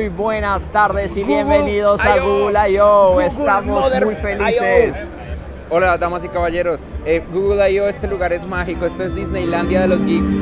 Muy buenas tardes y bienvenidos a Google I.O. Estamos muy felices. Hola, damas y caballeros. Eh, Google I.O. este lugar es mágico. Esto es Disneylandia de los geeks.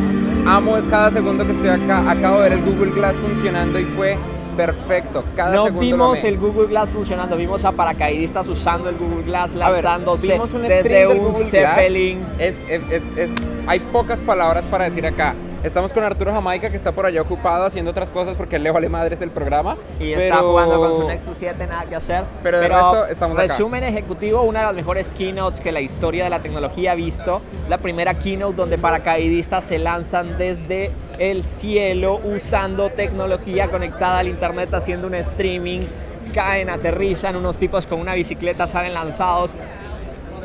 Amo cada segundo que estoy acá. Acabo de ver el Google Glass funcionando y fue perfecto. Cada no segundo vimos lo el Google Glass funcionando, vimos a paracaidistas usando el Google Glass ver, lanzándose vimos un desde un Google. Zeppelin. Es- es- es- hay pocas palabras para decir acá. Estamos con Arturo Jamaica, que está por allá ocupado haciendo otras cosas porque él le vale madres el programa. Y pero- está jugando con su Nexus 7, nada que hacer. Pero de resto, estamos acá. resumen ejecutivo, una de las mejores keynotes que la historia de la tecnología ha visto. La primera keynote donde paracaidistas se lanzan desde el cielo usando tecnología conectada al internet, haciendo un streaming. Caen, aterrizan, unos tipos con una bicicleta salen lanzados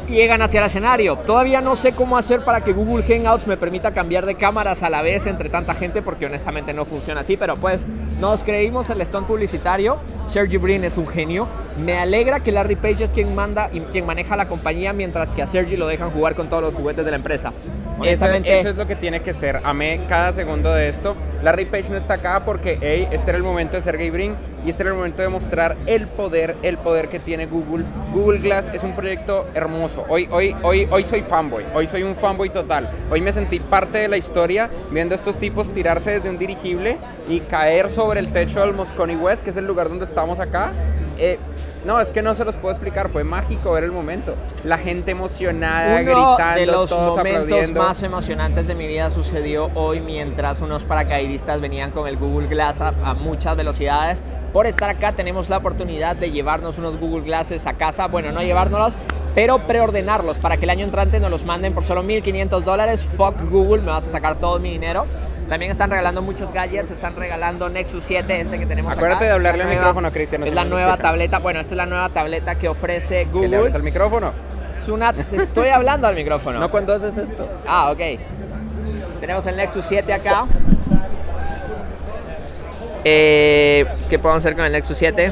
llegan hacia el escenario. Todavía no sé cómo hacer para que Google Hangouts me permita cambiar de cámaras a la vez entre tanta gente porque honestamente no funciona así, pero pues nos creímos el stunt publicitario. Sergey Brin es un genio. Me alegra que Larry Page es quien manda y quien maneja la compañía mientras que a Sergey lo dejan jugar con todos los juguetes de la empresa. Honestamente, eso es lo que tiene que ser. Amé cada segundo de esto. Larry Page no está acá porque hey, este era el momento de Sergey Brin y este era el momento de mostrar el poder, el poder que tiene Google. Google Glass es un proyecto hermoso. Hoy, hoy, hoy, hoy soy fanboy. Hoy soy un fanboy total. Hoy me sentí parte de la historia viendo a estos tipos tirarse desde un dirigible y caer sobre el techo del Moscone West, que es el lugar donde estamos acá. Eh, no, es que no se los puedo explicar. Fue mágico ver el momento. La gente emocionada, Uno gritando, de los todos momentos aplaudiendo. más emocionantes de mi vida sucedió hoy mientras unos paracaidistas venían con el Google Glass a, a muchas velocidades. Por estar acá tenemos la oportunidad de llevarnos unos Google Glasses a casa. Bueno, no llevárnoslos, pero preordenarlos para que el año entrante nos los manden por solo 1.500 dólares. Fuck Google, me vas a sacar todo mi dinero. También están regalando muchos gadgets, están regalando Nexus 7, este que tenemos Acuérdate acá. de hablarle al micrófono, Cristian, no Es la nueva tableta, bueno, esta es la nueva tableta que ofrece Que le Google. hables al micrófono. Es una, te estoy hablando al micrófono. No cuando haces esto. Ah, ok. Tenemos el Nexus 7 acá. Eh, ¿Qué podemos hacer con el Nexus 7?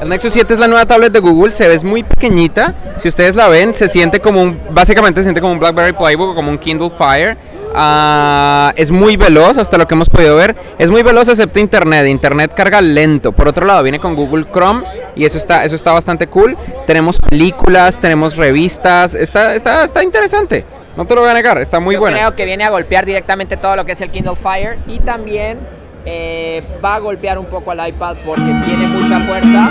El Nexus 7 es la nueva tablet de Google, se ve muy pequeñita. Si ustedes la ven, se siente como un, básicamente se siente como un BlackBerry Playbook o como un Kindle Fire. Ah, es muy veloz, hasta lo que hemos podido ver. Es muy veloz excepto Internet. Internet carga lento. Por otro lado, viene con Google Chrome y eso está, eso está bastante cool. Tenemos películas, tenemos revistas. Está, está, está interesante. No te lo voy a negar, está muy Yo buena. creo que viene a golpear directamente todo lo que es el Kindle Fire y también eh, va a golpear un poco al iPad porque tiene mucha fuerza.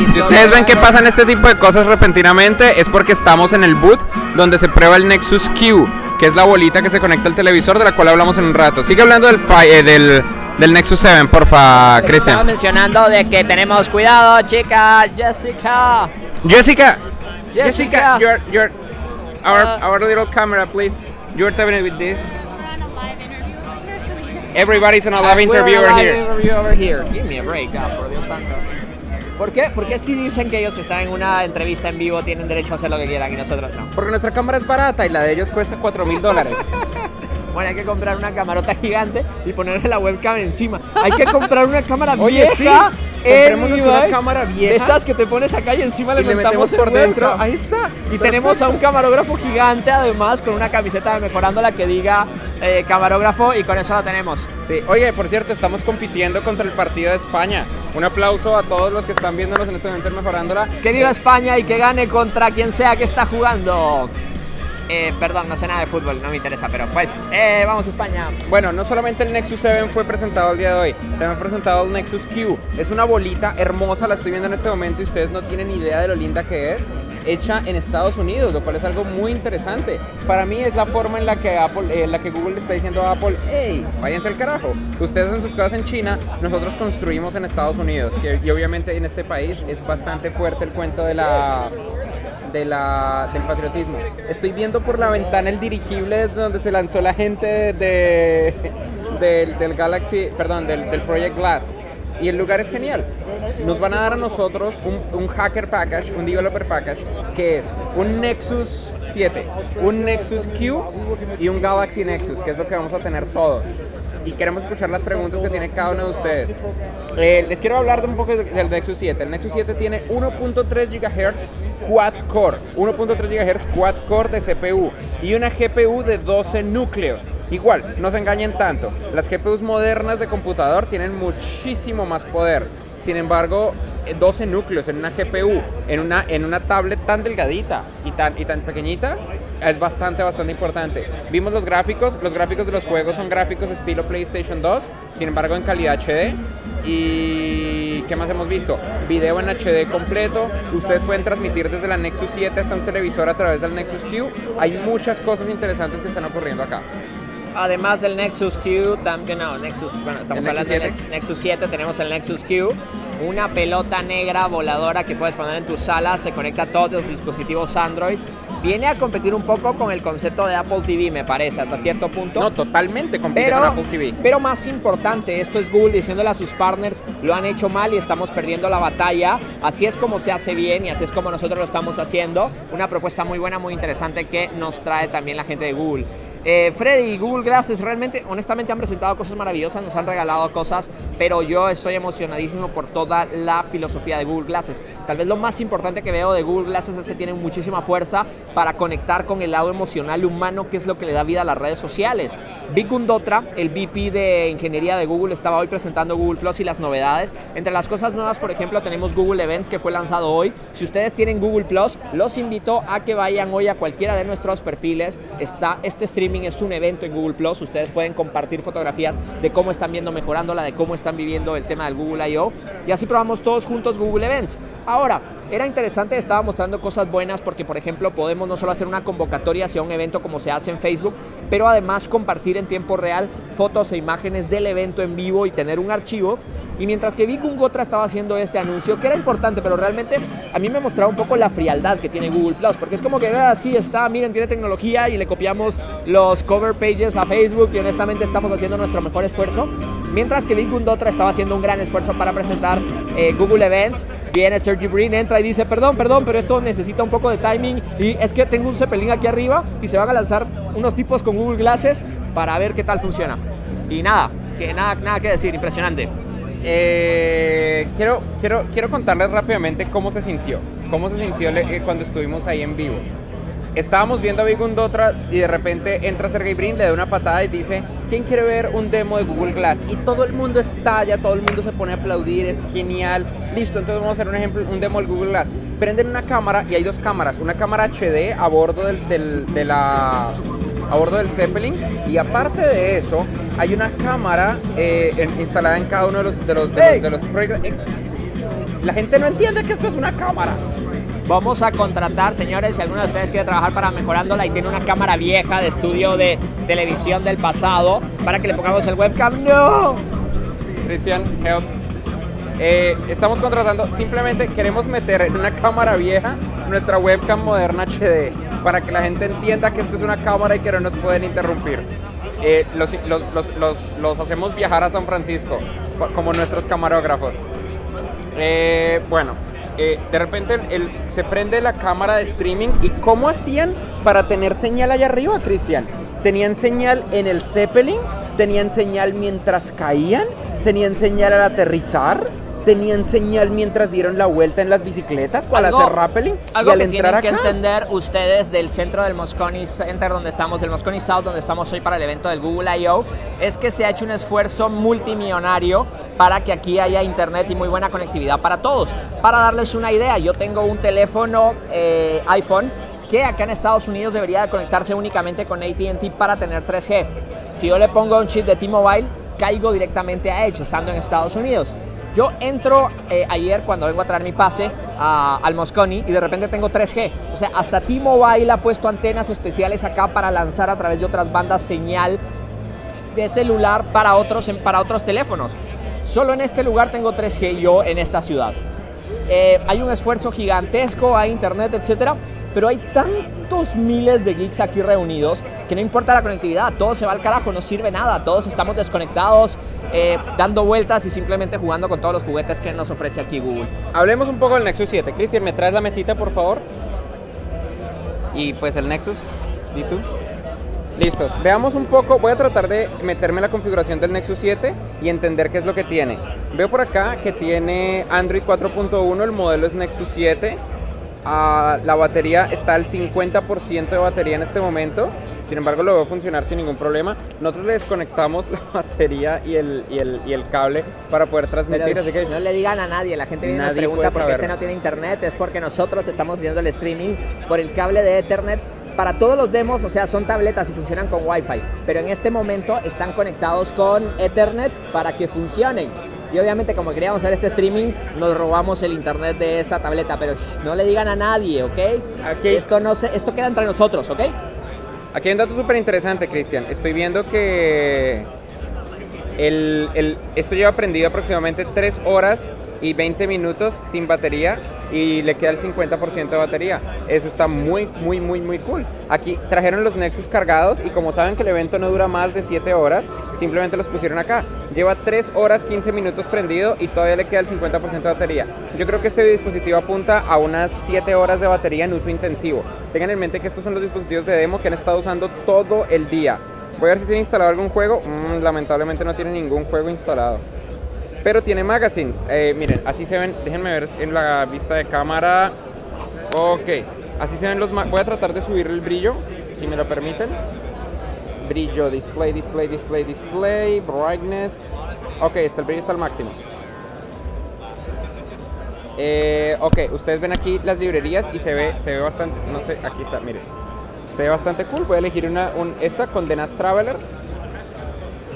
Y Si ustedes ven que pasan este tipo de cosas repentinamente es porque estamos en el boot donde se prueba el Nexus Q, que es la bolita que se conecta al televisor de la cual hablamos en un rato. Sigue hablando del, eh, del, del Nexus 7, porfa, Estaba Cristian. mencionando de que tenemos cuidado, chica, Jessica. Jessica, Jessica. Jessica, your, your, our, Uh, our little camera, please. You're taking it with this. On a live interview over here, Everybody's on a live interview over here. Give me a break, ah, por Dios santo. ¿Por qué? ¿Por qué si dicen que ellos están en una entrevista en vivo tienen derecho a hacer lo que quieran y nosotros no? Porque nuestra cámara es barata y la de ellos cuesta 4 mil dólares. Bueno, hay que comprar una camarota gigante y ponerle la webcam encima. Hay que comprar una cámara Oye, vieja. sí. en Comprémonos una cámara vieja. Estas que te pones acá y encima le, y le montamos metemos por dentro. webcam. Ahí está. Y tenemos a un camarógrafo gigante además con una camiseta de mejorándola que diga eh, camarógrafo y con eso la tenemos. Sí, oye, por cierto, estamos compitiendo contra el partido de España. Un aplauso a todos los que están viéndonos en este momento en mejorándola. Que viva España y que gane contra quien sea que está jugando. Eh, perdón, no sé nada de fútbol, no me interesa, pero pues, eh, vamos a España. Bueno, no solamente el Nexus 7 fue presentado el día de hoy, también presentado el Nexus Q. Es una bolita hermosa, la estoy viendo en este momento y ustedes no tienen idea de lo linda que es. Hecha en Estados Unidos, lo cual es algo muy interesante. Para mí es la forma en la que Apple, eh, la que Google le está diciendo a Apple, hey, váyanse al carajo. Ustedes en sus casas en China, nosotros construimos en Estados Unidos, que y obviamente en este país es bastante fuerte el cuento de la de la, del patriotismo. Estoy viendo por la ventana el dirigible desde donde se lanzó la gente de, del, del Galaxy, perdón, del, del Project Glass. Y el lugar es genial. Nos van a dar a nosotros un, un hacker package, un developer package, que es un Nexus 7, un Nexus Q y un Galaxy Nexus, que es lo que vamos a tener todos. Y queremos escuchar las preguntas que tiene cada uno de ustedes. Eh, les quiero hablar de un poco del Nexus 7. El Nexus 7 tiene 1.3 GHz quad core, 1.3 GHz quad core de CPU y una GPU de 12 núcleos. Igual, no se engañen tanto. Las GPUs modernas de computador tienen muchísimo más poder. Sin embargo, 12 núcleos en una GPU, en una, en una tablet tan delgadita y tan, y tan pequeñita, es bastante, bastante importante. Vimos los gráficos, los gráficos de los juegos son gráficos estilo PlayStation 2, sin embargo en calidad HD. ¿Y qué más hemos visto? Video en HD completo. Ustedes pueden transmitir desde la Nexus 7 hasta un televisor a través del Nexus Q. Hay muchas cosas interesantes que están ocurriendo acá. Además del Nexus Q, también, no, Nexus, bueno, estamos ¿El hablando del Nexus 7, tenemos el Nexus Q, una pelota negra voladora que puedes poner en tu sala, se conecta a todos los dispositivos Android. Viene a competir un poco con el concepto de Apple TV, me parece, hasta cierto punto. No, totalmente compite Pero, con Apple TV. pero más importante, esto es Google diciéndole a sus partners, lo han hecho mal y estamos perdiendo la batalla. Así es como se hace bien y así es como nosotros lo estamos haciendo. Una propuesta muy buena, muy interesante que nos trae también la gente de Google. Eh, Freddy y Google Glasses realmente, honestamente han presentado cosas maravillosas, nos han regalado cosas, pero yo estoy emocionadísimo por toda la filosofía de Google Glasses. Tal vez lo más importante que veo de Google Glasses es que tienen muchísima fuerza para conectar con el lado emocional humano, que es lo que le da vida a las redes sociales. Vic Gundotra, el VP de ingeniería de Google, estaba hoy presentando Google Plus y las novedades. Entre las cosas nuevas, por ejemplo, tenemos Google Events que fue lanzado hoy. Si ustedes tienen Google Plus, los invito a que vayan hoy a cualquiera de nuestros perfiles. Está este streaming es un evento en Google Plus. Ustedes pueden compartir fotografías de cómo están viendo mejorándola, de cómo están viviendo el tema del Google I.O. Y así probamos todos juntos Google Events. Ahora, era interesante, estaba mostrando cosas buenas porque, por ejemplo, podemos no solo hacer una convocatoria hacia un evento como se hace en Facebook, pero además compartir en tiempo real fotos e imágenes del evento en vivo y tener un archivo. Y mientras que Vic Gungotra estaba haciendo este anuncio, que era importante, pero realmente a mí me mostraba un poco la frialdad que tiene Google Plus, porque es como que, vea, sí está, miren, tiene tecnología y le copiamos los cover pages a Facebook y honestamente estamos haciendo nuestro mejor esfuerzo. Mientras que Vic Gundotra estaba haciendo un gran esfuerzo para presentar eh, Google Events, viene Sergey Brin, entra y dice, perdón, perdón, pero esto necesita un poco de timing y es que tengo un Zeppelin aquí arriba y se van a lanzar unos tipos con Google Glasses para ver qué tal funciona. Y nada, que nada, nada que decir, impresionante. Eh, quiero, quiero, quiero contarles rápidamente cómo se sintió. Cómo se sintió eh, cuando estuvimos ahí en vivo. Estábamos viendo a Big Gundotra y de repente entra Sergey Brin, le da una patada y dice, ¿quién quiere ver un demo de Google Glass? Y todo el mundo estalla, todo el mundo se pone a aplaudir, es genial. Listo, entonces vamos a hacer un ejemplo, un demo del Google Glass. Prenden una cámara y hay dos cámaras, una cámara HD a bordo del, del- de la a bordo del Zeppelin y aparte de eso hay una cámara eh, en- instalada en cada uno de los de los, de los- de los proyectos. Eh, la gente no entiende que esto es una cámara. Vamos a contratar, señores, si alguno de ustedes quiere trabajar para mejorándola y tiene una cámara vieja de estudio de televisión del pasado para que le pongamos el webcam. ¡No! Cristian, help. Eh, estamos contratando, simplemente queremos meter en una cámara vieja nuestra webcam moderna HD para que la gente entienda que esto es una cámara y que no nos pueden interrumpir. Eh, los, los- los- los- hacemos viajar a San Francisco co- como nuestros camarógrafos. Eh, bueno, eh, de repente el- se prende la cámara de streaming y ¿cómo hacían para tener señal allá arriba, Cristian? Tenían señal en el Zeppelin, tenían señal mientras caían, tenían señal al aterrizar, tenían señal mientras dieron la vuelta en las bicicletas Algo- hacer rappelling Algo y al que entrar tienen que acá. entender ustedes del centro del Moscone Center donde estamos, del Moscone South donde estamos hoy para el evento del Google I.O., es que se ha hecho un esfuerzo multimillonario para que aquí haya internet y muy buena conectividad para todos. Para darles una idea, yo tengo un teléfono eh, iPhone que acá en Estados Unidos debería de conectarse únicamente con AT&T para tener 3G. Si yo le pongo un chip de T-Mobile, caigo directamente a Edge, estando en Estados Unidos. Yo entro eh, ayer cuando vengo a traer mi pase al Moscone y de repente tengo 3G. O sea, hasta T-Mobile ha puesto antenas especiales acá para lanzar a través de otras bandas señal de celular para otros, para otros teléfonos. Solo en este lugar tengo 3G yo en esta ciudad. Eh, hay un esfuerzo gigantesco, hay internet, etcétera, pero hay tantos miles de geeks aquí reunidos que no importa la conectividad, todo se va al carajo, no sirve nada, todos estamos desconectados, eh, dando vueltas y simplemente jugando con todos los juguetes que nos ofrece aquí Google. Hablemos un poco del Nexus 7. Cristian, ¿me traes la mesita, por favor? Y pues el Nexus, ¿y tú? Listos. Veamos un poco. Voy a tratar de meterme en la configuración del Nexus 7 y entender qué es lo que tiene. Veo por acá que tiene Android 4.1, el modelo es Nexus 7. Ah, la batería está al 50% de batería en este momento. Sin embargo, lo veo funcionar sin ningún problema. Nosotros le desconectamos la batería y el, y el, y el cable para poder transmitir. Pero así que no le digan a nadie, la gente viene y nos Nadie pregunta por qué este no tiene internet, es porque nosotros estamos haciendo el streaming por el cable de Ethernet. Para todos los demos, o sea, son tabletas y funcionan con Wi-Fi, pero en este momento están conectados con Ethernet para que funcionen. Y obviamente como queríamos hacer este streaming, nos robamos el internet de esta tableta, pero shh, no le digan a nadie, ¿ok? Aquí- Esto, no se, esto queda entre nosotros, ¿ok? Aquí hay un dato súper interesante, Cristian. Estoy viendo que el, el- esto lleva prendido aproximadamente 3 horas y 20 minutos sin batería y le queda el 50% de batería. Eso está muy, muy, muy, muy cool. Aquí trajeron los Nexus cargados y como saben que el evento no dura más de 7 horas, simplemente los pusieron acá. Lleva 3 horas 15 minutos prendido y todavía le queda el 50% de batería. Yo creo que este dispositivo apunta a unas 7 horas de batería en uso intensivo. Tengan en mente que estos son los dispositivos de demo que han estado usando todo el día. Voy a ver si tiene instalado algún juego. Mm, lamentablemente no tiene ningún juego instalado. Pero tiene magazines. Eh, miren, así se ven. Déjenme ver en la vista de cámara. Ok. Así se ven los... Voy a tratar de subir el brillo, si me lo permiten. Brillo, display, display, display, display, brightness. Ok, está el brillo está al máximo. Eh, ok, ustedes ven aquí las librerías y se ve, se ve bastante, no sé, aquí está, miren. Se ve bastante cool. Voy a elegir una, un- esta con The Nas Traveler.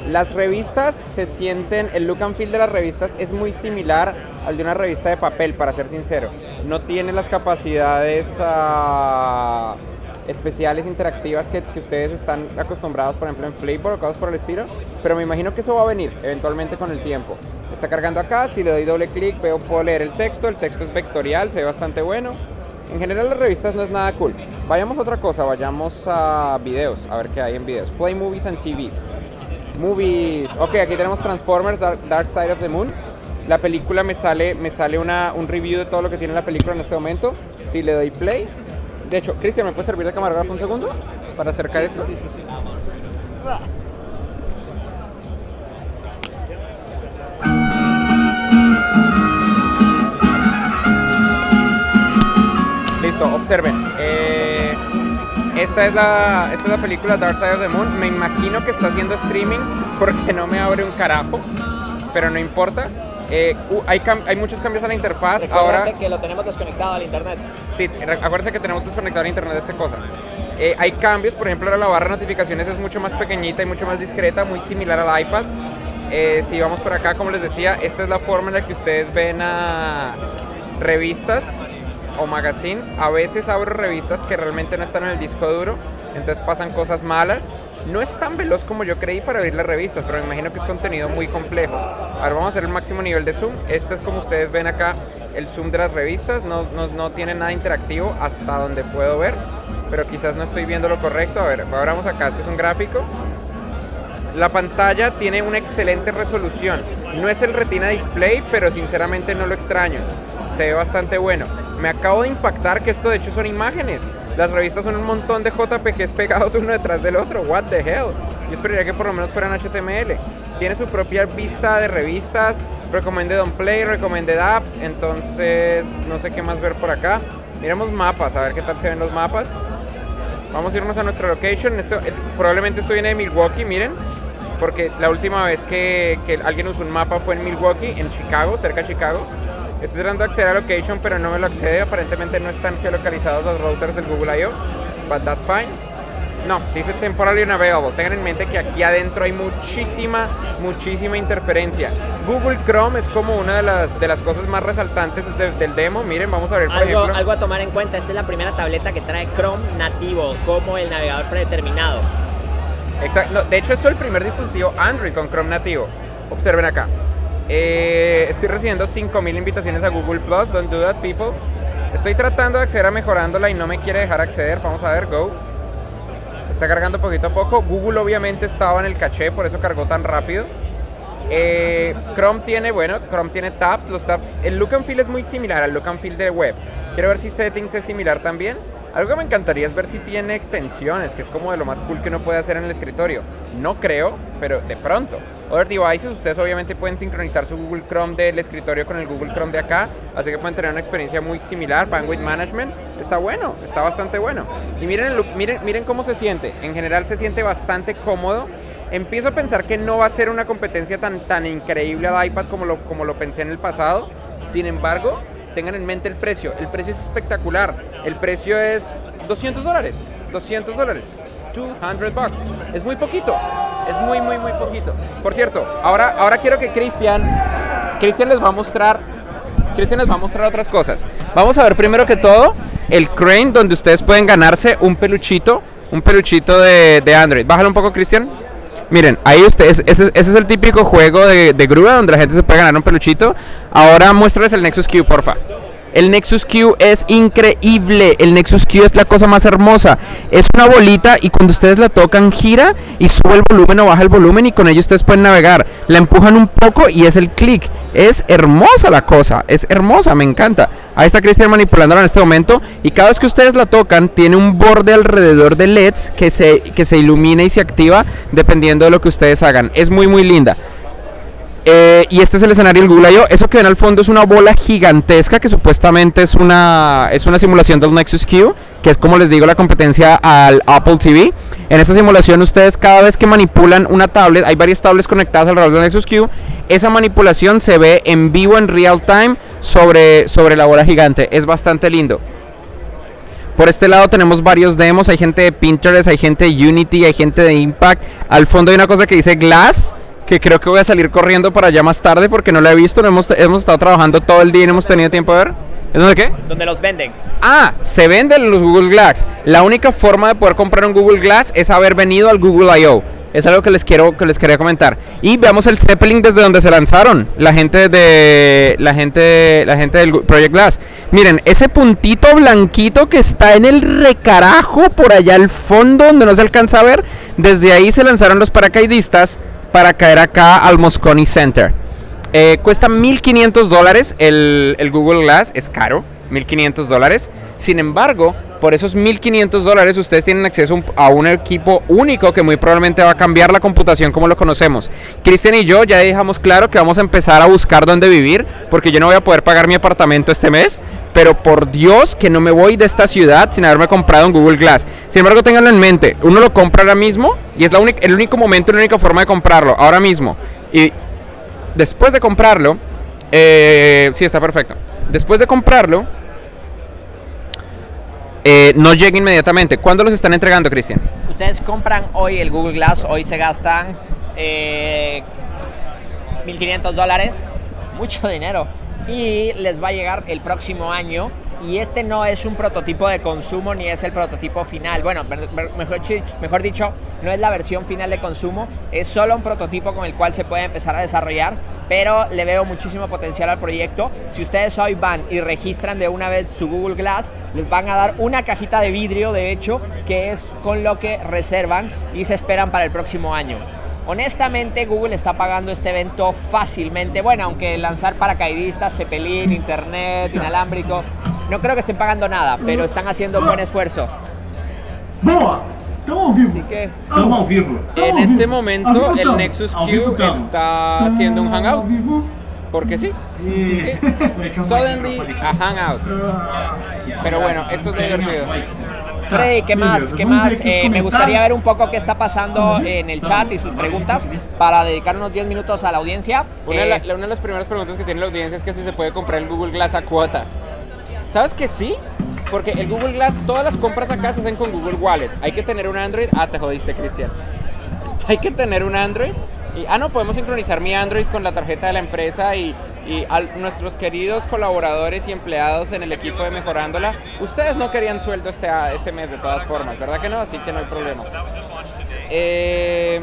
Las revistas se sienten, el look and feel de las revistas es muy similar al de una revista de papel, para ser sincero. No tiene las capacidades ah, especiales interactivas que, ustedes están acostumbrados, por ejemplo, en Flipboard o cosas por el estilo, pero me imagino que eso va a venir eventualmente con el tiempo. Está cargando acá, si le doy doble clic veo, puedo leer el texto, el texto es vectorial, se ve bastante bueno. En general las revistas no es nada cool. Vayamos a otra cosa, vayamos a videos, a ver qué hay en videos. Play Movies and TVs. Movies. Ok, aquí tenemos Transformers Dark, Dark Side of the Moon. La película me sale, me sale una, un review de todo lo que tiene la película en este momento. Si le doy play. De hecho, Cristian, ¿me puede servir de camarógrafo un segundo? Para acercar esto. sí, sí. Listo, observen. Eh, esta, es la, esta es la película Dark Side of the Moon. Me imagino que está haciendo streaming porque no me abre un carajo. Pero no importa. Eh, uh, hay, hay muchos cambios a la interfaz. Ahora Ahora, que lo tenemos desconectado al internet. Sí, acuérdense que tenemos desconectado el internet esta cosa. Eh, hay cambios, por ejemplo, ahora la barra de notificaciones es mucho más pequeñita y mucho más discreta, muy similar al iPad. Eh, si vamos por acá, como les decía, esta es la forma en la que ustedes ven a revistas o magazines. A veces abro revistas que realmente no están en el disco duro, entonces pasan cosas malas. No es tan veloz como yo creí para abrir las revistas, pero me imagino que es contenido muy complejo. Ahora vamos a hacer el máximo nivel de zoom. Este es como ustedes ven acá el zoom de las revistas. No, no, no tiene nada interactivo hasta donde puedo ver, pero quizás no estoy viendo lo correcto. A ver, abramos acá. Esto es un gráfico. La pantalla tiene una excelente resolución. No es el Retina Display, pero sinceramente no lo extraño. Se ve bastante bueno. Me acabo de impactar que esto de hecho son imágenes. Las revistas son un montón de JPGs pegados uno detrás del otro. What the hell? Yo esperaría que por lo menos fueran HTML. Tiene su propia vista de revistas. Recommended on Play, recommended apps. Entonces, no sé qué más ver por acá. Miremos mapas, a ver qué tal se ven los mapas. Vamos a irnos a nuestra location. Eh, probablemente esto viene de Milwaukee, miren. Porque la última vez que, que alguien usó un mapa fue en Milwaukee, en Chicago, cerca de Chicago. Estoy tratando de acceder a location, pero no me lo accede. Aparentemente no están geolocalizados los routers del Google I.O. But that's fine. No, dice temporarily unavailable. Tengan en mente que aquí adentro hay muchísima, muchísima interferencia. Google Chrome es como una de las, de las cosas más resaltantes de- del demo. Miren, vamos a ver, por Algo, ejemplo. algo a tomar en cuenta, esta es la primera tableta que trae Chrome nativo como el navegador predeterminado. Exacto. no, de hecho, es el primer dispositivo Android con Chrome nativo. Observen acá. Eh, estoy recibiendo 5000 invitaciones a Google Plus. Don't do that, people. Estoy tratando de acceder a mejorándola y no me quiere dejar acceder. Vamos a ver, go. Está cargando poquito a poco. Google obviamente estaba en el caché, por eso cargó tan rápido. Eh, Chrome tiene, bueno, Chrome tiene tabs. Los tabs, el look and feel es muy similar al look and feel de web. Quiero ver si settings es similar también. Algo que me encantaría es ver si tiene extensiones, que es como de lo más cool que uno puede hacer en el escritorio. No creo, pero de pronto. Other devices, ustedes obviamente pueden sincronizar su Google Chrome del escritorio con el Google Chrome de acá, así que pueden tener una experiencia muy similar. Bandwidth Management está bueno, está bastante bueno. Y miren, miren, miren cómo se siente. En general se siente bastante cómodo. Empiezo a pensar que no va a ser una competencia tan, tan increíble al iPad como lo, como lo pensé en el pasado. Sin embargo, tengan en mente el precio. El precio es espectacular. El precio es 200 dólares. 200 dólares. 200 bucks. Es muy poquito. Es muy, muy, muy poquito. Por cierto, ahora, ahora quiero que Cristian, Cristian les va a mostrar, Cristian les va a mostrar otras cosas. Vamos a ver primero que todo el crane donde ustedes pueden ganarse un peluchito, un peluchito de, de Android. Bájalo un poco, Cristian. Miren, ahí ustedes, ese, ese es el típico juego de, de grúa donde la gente se puede ganar un peluchito. Ahora muéstrales el Nexus Q, porfa. El Nexus Q es increíble. El Nexus Q es la cosa más hermosa. Es una bolita y cuando ustedes la tocan gira y sube el volumen o baja el volumen y con ello ustedes pueden navegar. La empujan un poco y es el clic. Es hermosa la cosa. Es hermosa, me encanta. Ahí está Cristian manipulándola en este momento y cada vez que ustedes la tocan tiene un borde alrededor de LEDs que se, que se ilumina y se activa dependiendo de lo que ustedes hagan. Es muy muy linda. Eh, y este es el escenario del Google I.O. Eso que ven al fondo es una bola gigantesca que supuestamente es una, es una simulación del Nexus Q, que es como les digo la competencia al Apple TV. En esta simulación ustedes cada vez que manipulan una tablet, hay varias tablets conectadas alrededor del Nexus Q, esa manipulación se ve en vivo en real time sobre, sobre la bola gigante. Es bastante lindo. Por este lado tenemos varios demos, hay gente de Pinterest, hay gente de Unity, hay gente de Impact. Al fondo hay una cosa que dice Glass, que creo que voy a salir corriendo para allá más tarde porque no la he visto, no hemos, hemos estado trabajando todo el día y no hemos tenido tiempo de ver. ¿Eso de qué? Donde los venden. Ah, se venden los Google Glass. La única forma de poder comprar un Google Glass es haber venido al Google I.O. Es algo que les quiero que les quería comentar. Y veamos el Zeppelin desde donde se lanzaron. La gente de la gente la gente del Project Glass. Miren, ese puntito blanquito que está en el recarajo por allá al fondo donde no se alcanza a ver, desde ahí se lanzaron los paracaidistas para caer acá al Moscone Center. Eh, cuesta 1500 dólares el, el Google Glass, es caro, 1500 dólares. Sin embargo, por esos 1500 dólares ustedes tienen acceso a un equipo único que muy probablemente va a cambiar la computación como lo conocemos. Cristian y yo ya dejamos claro que vamos a empezar a buscar dónde vivir, porque yo no voy a poder pagar mi apartamento este mes, pero por Dios que no me voy de esta ciudad sin haberme comprado un Google Glass. Sin embargo, ténganlo en mente, uno lo compra ahora mismo y es el único momento la única forma de comprarlo, ahora mismo. Y después de comprarlo, eh, sí, está perfecto. Después de comprarlo, eh, no llega inmediatamente. ¿Cuándo los están entregando, Cristian? Ustedes compran hoy el Google Glass, hoy se gastan eh, 1.500 dólares, mucho dinero, y les va a llegar el próximo año. Y este no es un prototipo de consumo ni es el prototipo final. Bueno, mejor, mejor dicho, no es la versión final de consumo, es solo un prototipo con el cual se puede empezar a desarrollar, pero le veo muchísimo potencial al proyecto. Si ustedes hoy van y registran de una vez su Google Glass, les van a dar una cajita de vidrio, de hecho, que es con lo que reservan y se esperan para el próximo año. Honestamente, Google está pagando este evento fácilmente. Bueno, aunque lanzar paracaidistas, cepelín, internet, inalámbrico, no creo que estén pagando nada, pero están haciendo un buen esfuerzo. Boa! Estamos ao vivo. Así que Estamos En este momento, el. Nexus Q está haciendo un hangout. Porque sí, sí. Suddenly a hangout. Pero bueno, esto es divertido. Freddy, ¿qué más? ¿Qué más? Eh, me gustaría ver un poco qué está pasando en el chat y sus preguntas para dedicar unos 10 minutos a la audiencia. Una, de Eh, la- una de las primeras preguntas que tiene la audiencia es que si se puede comprar el Google Glass a cuotas. ¿Sabes que sí? Porque el Google Glass, todas las compras acá se hacen con Google Wallet. Hay que tener un Android. Ah, te jodiste, Cristian. Hay que tener un Android. Y, ah, no, podemos sincronizar mi Android con la tarjeta de la empresa y, y a nuestros queridos colaboradores y empleados en el equipo de Mejorándola. Ustedes no querían sueldo este, este mes de todas formas, ¿verdad que no? Así que no hay problema. Eh,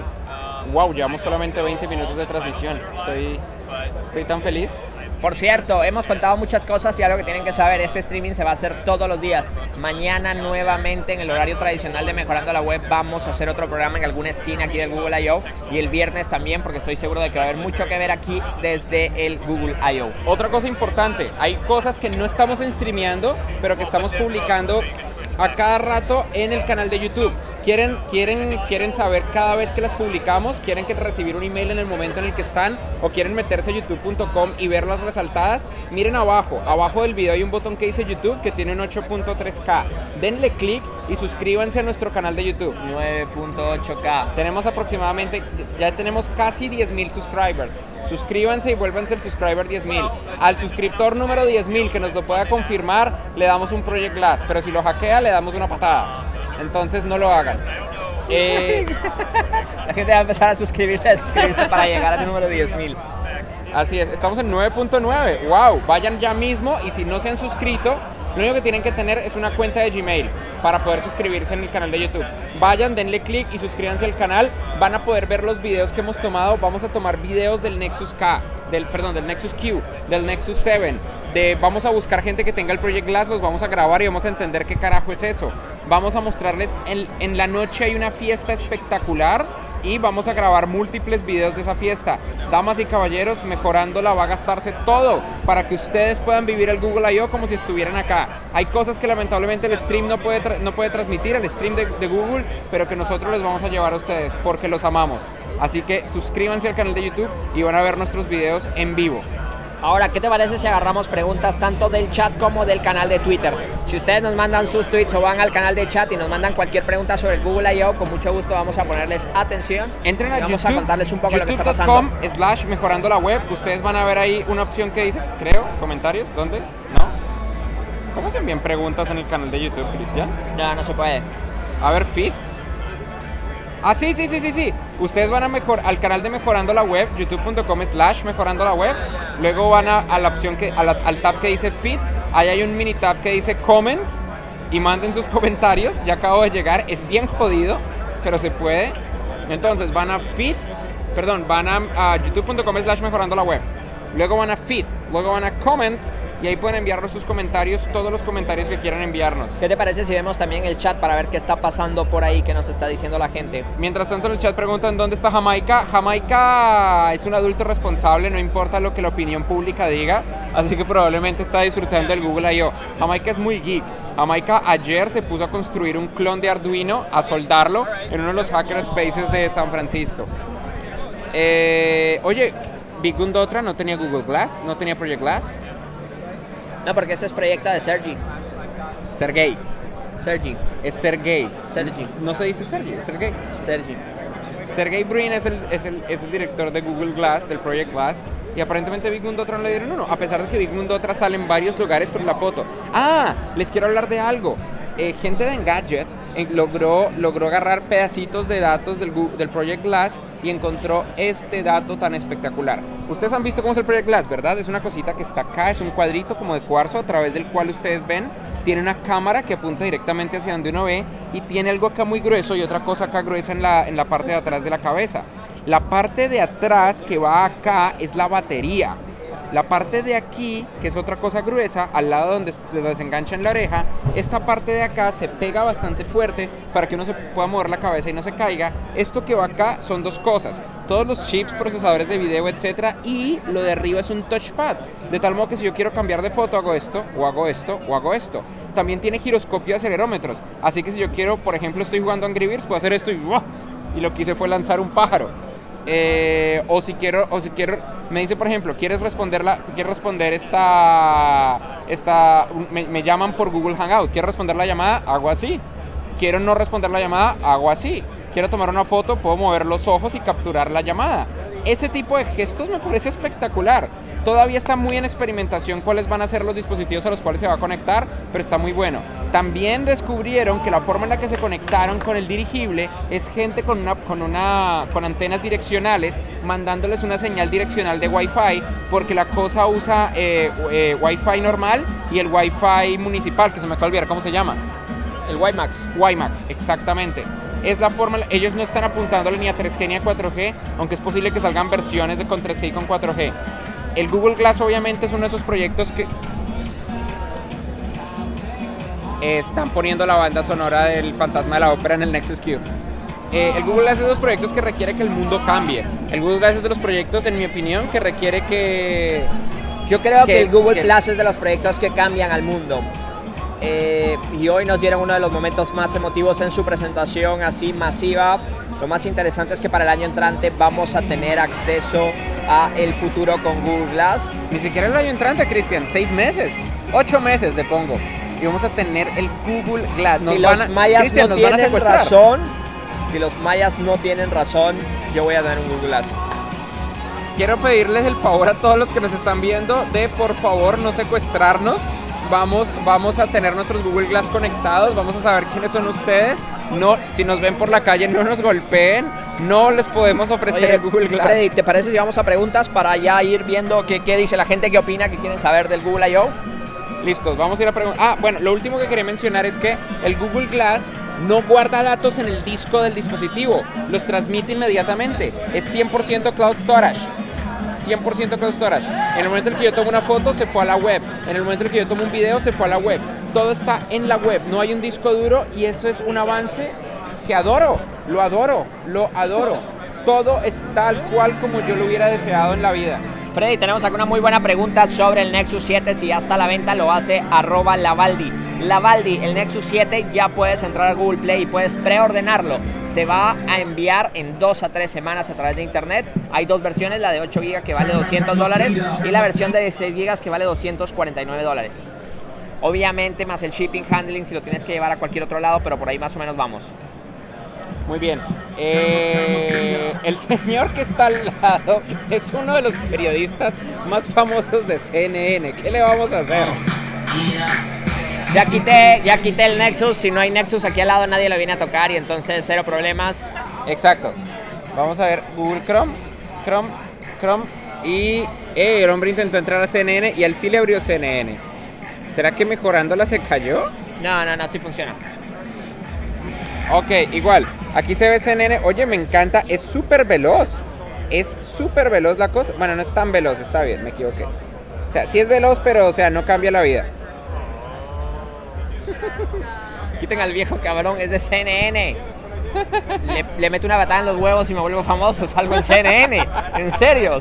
wow, llevamos solamente 20 minutos de transmisión. Estoy, estoy tan feliz. Por cierto, hemos contado muchas cosas y algo que tienen que saber, este streaming se va a hacer todos los días. Mañana nuevamente en el horario tradicional de Mejorando la Web vamos a hacer otro programa en alguna esquina aquí del Google I.O. y el viernes también porque estoy seguro de que va a haber mucho que ver aquí desde el Google I.O. Otra cosa importante, hay cosas que no estamos streameando, pero que estamos publicando a cada rato en el canal de YouTube. ¿Quieren, quieren, quieren saber cada vez que las publicamos? ¿Quieren que recibir un email en el momento en el que están? ¿O quieren meterse a youtube.com y verlas resaltadas? Miren abajo, abajo del video hay un botón que dice YouTube que tiene un 8.3K. Denle clic y suscríbanse a nuestro canal de YouTube. 9.8K. Tenemos aproximadamente, ya tenemos casi 10.000 subscribers. Suscríbanse y vuélvanse el subscriber 10.000. Al suscriptor número 10.000 que nos lo pueda confirmar, le damos un Project Glass. Pero si lo hackea, le damos una patada. Entonces no lo hagan. Eh, La gente va a empezar a suscribirse, a suscribirse para llegar al número 10.000. Así es, estamos en 9.9. Wow, vayan ya mismo y si no se han suscrito, lo único que tienen que tener es una cuenta de Gmail para poder suscribirse en el canal de YouTube. Vayan, denle clic y suscríbanse al canal. Van a poder ver los videos que hemos tomado. Vamos a tomar videos del Nexus K, del perdón, del Nexus Q, del Nexus 7. Vamos a buscar gente que tenga el Project Glass, los vamos a grabar y vamos a entender qué carajo es eso. Vamos a mostrarles en, en la noche hay una fiesta espectacular y vamos a grabar múltiples videos de esa fiesta. Damas y caballeros, mejorándola va a gastarse todo para que ustedes puedan vivir el Google I.O. como si estuvieran acá. Hay cosas que lamentablemente el stream no puede, no puede transmitir, el stream de, de Google, pero que nosotros les vamos a llevar a ustedes porque los amamos. Así que suscríbanse al canal de YouTube y van a ver nuestros videos en vivo. Ahora, ¿qué te parece si agarramos preguntas tanto del chat como del canal de Twitter? Si ustedes nos mandan sus tweets o van al canal de chat y nos mandan cualquier pregunta sobre el Google I.O., con mucho gusto vamos a ponerles atención. Entren a y vamos YouTube, a contarles un poco lo que está pasando. slash mejorando la web. Ustedes van a ver ahí una opción que dice, creo, comentarios. ¿Dónde? ¿No? ¿Cómo se envían preguntas en el canal de YouTube, Cristian? Ya, no se puede. A ver, feed. Ah, sí, sí, sí, sí, sí. Ustedes van a mejor al canal de Mejorando la Web, youtube.com slash Mejorando la Web. Luego van a, la opción que, al tab que dice feed. Ahí hay un mini tab que dice comments. Y manden sus comentarios. Ya acabo de llegar. Es bien jodido, pero se puede. Entonces van a feed. Perdón, van a, a youtube.com slash Mejorando la Web. Luego van a feed. Luego van a comments. Y ahí pueden enviarnos sus comentarios, todos los comentarios que quieran enviarnos. ¿Qué te parece si vemos también el chat para ver qué está pasando por ahí, qué nos está diciendo la gente? Mientras tanto en el chat preguntan dónde está Jamaica. Jamaica es un adulto responsable, no importa lo que la opinión pública diga, así que probablemente está disfrutando del Google I.O. Jamaica es muy geek. Jamaica ayer se puso a construir un clon de Arduino, a soldarlo en uno de los hacker spaces de San Francisco. Eh, oye, Big Gundotra no tenía Google Glass, no tenía Project Glass. No, porque ese es proyecto de Sergi. Sergey, Sergi. es Sergey. Sergi. No se dice Sergey, es Sergey. Sergi. Sergey Brin es el, es, el, es el director de Google Glass, del Project Glass, y aparentemente Big Mundotra no le dieron uno, a pesar de que Big Mundotra sale en varios lugares con la foto. Ah, les quiero hablar de algo. Eh, gente de Engadget eh, logró, logró agarrar pedacitos de datos del, del Project Glass y encontró este dato tan espectacular. Ustedes han visto cómo es el Project Glass, ¿verdad? Es una cosita que está acá, es un cuadrito como de cuarzo a través del cual ustedes ven. Tiene una cámara que apunta directamente hacia donde uno ve y tiene algo acá muy grueso y otra cosa acá gruesa en la, en la parte de atrás de la cabeza. La parte de atrás que va acá es la batería. La parte de aquí, que es otra cosa gruesa, al lado donde, se engancha en la oreja, esta parte de acá se pega bastante fuerte para que uno se pueda mover la cabeza y no se caiga. Esto que va acá son dos cosas. Todos los chips, procesadores de video, etcétera, y lo de arriba es un touchpad. De tal modo que si yo quiero cambiar de foto, hago esto, o hago esto, o hago esto. También tiene giroscopio de acelerómetros. Así que si yo quiero, por ejemplo, estoy jugando Angry Birds, puedo hacer esto y. Y lo que hice fue lanzar un pájaro. Eh, o si quiero, o si quiero, me dice por ejemplo, quieres responder la, responder esta, esta, me, me llaman por Google Hangout, quiero responder la llamada, hago así. Quiero no responder la llamada, hago así. Quiero tomar una foto, puedo mover los ojos y capturar la llamada. Ese tipo de gestos me parece espectacular. Todavía está muy en experimentación cuáles van a ser los dispositivos a los cuales se va a conectar, pero está muy bueno. También descubrieron que la forma en la que se conectaron con el dirigible es gente con, una, con, una, con antenas direccionales mandándoles una señal direccional de Wi-Fi porque la cosa usa eh, eh, Wi-Fi normal y el Wi-Fi municipal, que se me acaba de olvidar cómo se llama. El WiMAX. WiMAX, exactamente. Es la forma, ellos no están apuntándole ni a 3G ni a 4G, aunque es posible que salgan versiones de con 3G y con 4G. El Google Glass obviamente es uno de esos proyectos que están poniendo la banda sonora del fantasma de la ópera en el Nexus Q. Eh, el Google Glass es de los proyectos que requiere que el mundo cambie. El Google Glass es de los proyectos, en mi opinión, que requiere que... Yo creo que, Que- el Google que- Plus es de los proyectos que cambian al mundo. Eh, y hoy nos dieron uno de los momentos más emotivos en su presentación así masiva. Lo más interesante es que para el año entrante vamos a tener acceso a el futuro con Google Glass. Ni siquiera el año entrante, Cristian. Seis meses. Ocho meses le pongo. Y vamos a tener el Google Glass. Nos si van los a- mayas Cristian, no nos van a tienen razón, si los mayas no tienen razón, yo voy a tener un Google Glass. Quiero pedirles el favor a todos los que nos están viendo de por favor no secuestrarnos. Vamos, vamos a tener nuestros Google Glass conectados, vamos a saber quiénes son ustedes. No, si nos ven por la calle, no nos golpeen. No les podemos ofrecer Oye, el Google Glass. Freddy, ¿te parece si vamos a preguntas para ya ir viendo qué, qué dice la gente, qué opina, qué quieren saber del Google I.O.? Listos, vamos a ir a preguntar. Ah, bueno, lo último que quería mencionar es que el Google Glass no guarda datos en el disco del dispositivo, los transmite inmediatamente. Es 100% cloud storage. 100% cloud storage. En el momento en que yo tomo una foto, se fue a la web. En el momento en que yo tomo un video, se fue a la web. Todo está en la web, no hay un disco duro y eso es un avance que adoro. Lo adoro, lo adoro. Todo es tal cual como yo lo hubiera deseado en la vida. Freddy, tenemos acá una muy buena pregunta sobre el Nexus 7. Si ya está a la venta, lo hace arroba Lavaldi. Lavaldi, el Nexus 7 ya puedes entrar a Google Play y puedes preordenarlo. Se va a enviar en dos a tres semanas a través de internet. Hay dos versiones, la de 8 GB que vale 200 dólares y la versión de 16 GB que vale 249 dólares. Obviamente más el shipping handling si lo tienes que llevar a cualquier otro lado, pero por ahí más o menos vamos. Muy bien. Eh, el señor que está al lado es uno de los periodistas más famosos de CNN. ¿Qué le vamos a hacer? Ya quité, ya quité el Nexus, si no hay Nexus aquí al lado nadie lo viene a tocar y entonces cero problemas. Exacto. Vamos a ver Google Chrome, Chrome, Chrome y eh, el hombre intentó entrar a CNN y él sí le abrió CNN. ¿Será que mejorándola se cayó? No, no, no, sí funciona. Ok, igual. Aquí se ve CNN. Oye, me encanta. Es súper veloz. Es súper veloz la cosa. Bueno, no es tan veloz, está bien, me equivoqué. O sea, sí es veloz, pero o sea, no cambia la vida. Quiten al viejo cabrón, es de CNN. Le, le meto una batada en los huevos y me vuelvo famoso, salgo en CNN. En serio.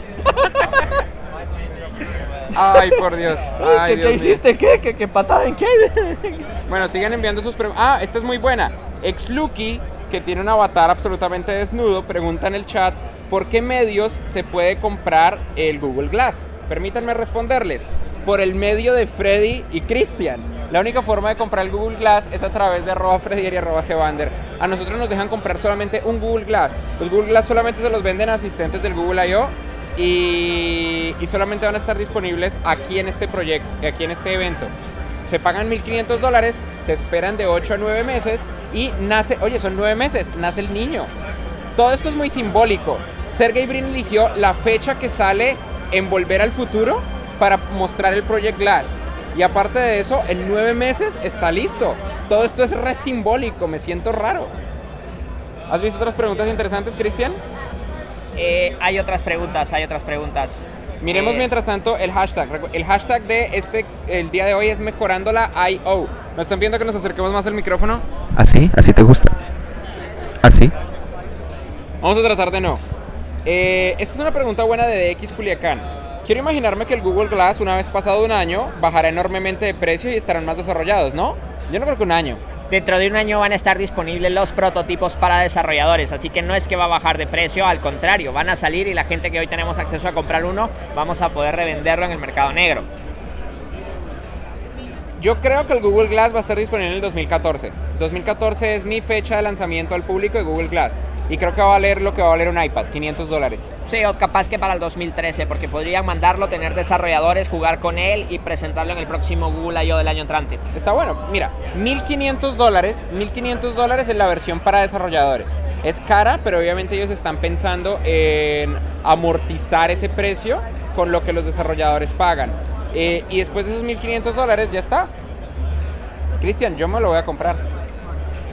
Ay, por Dios. Ay, ¿Qué, Dios qué hiciste? ¿Qué? ¿Qué, qué patada en qué? Bueno, sigan enviando sus preguntas. Ah, esta es muy buena. Exluki, que tiene un avatar absolutamente desnudo, pregunta en el chat por qué medios se puede comprar el Google Glass. Permítanme responderles. Por el medio de Freddy y Cristian. La única forma de comprar el Google Glass es a través de arroba Freddy y arroba Sebander. A nosotros nos dejan comprar solamente un Google Glass. Los Google Glass solamente se los venden a asistentes del Google I.O. Y, y solamente van a estar disponibles aquí en este proyecto, aquí en este evento se pagan 1.500 dólares, se esperan de 8 a 9 meses y nace, oye, son 9 meses, nace el niño. Todo esto es muy simbólico. Sergey Brin eligió la fecha que sale en Volver al Futuro para mostrar el Project Glass. Y aparte de eso, en 9 meses está listo. Todo esto es re simbólico, me siento raro. ¿Has visto otras preguntas interesantes, Cristian? Eh, hay otras preguntas, hay otras preguntas. Miremos Eh, mientras tanto el hashtag. El hashtag de este, el día de hoy es mejorando la IO. ¿Nos están viendo que nos acerquemos más al micrófono? ¿Así? ¿Así te gusta? ¿Así? Vamos a tratar de no. Eh, esta es una pregunta buena de DX Culiacán. Quiero imaginarme que el Google Glass, una vez pasado un año, bajará enormemente de precio y estarán más desarrollados, ¿no? Yo no creo que un año. Dentro de un año van a estar disponibles los prototipos para desarrolladores, así que no es que va a bajar de precio, al contrario, van a salir y la gente que hoy tenemos acceso a comprar uno, vamos a poder revenderlo en el mercado negro. Yo creo que el Google Glass va a estar disponible en el 2014. 2014 es mi fecha de lanzamiento al público de Google Glass. Y creo que va a valer lo que va a valer un iPad, 500 dólares. Sí, o capaz que para el 2013, porque podrían mandarlo, tener desarrolladores, jugar con él y presentarlo en el próximo Google I.O. del año entrante. Está bueno, mira, 1500 dólares, 1500 dólares en la versión para desarrolladores. Es cara, pero obviamente ellos están pensando en amortizar ese precio con lo que los desarrolladores pagan. Eh, y después de esos 1500 dólares ya está. Cristian, yo me lo voy a comprar.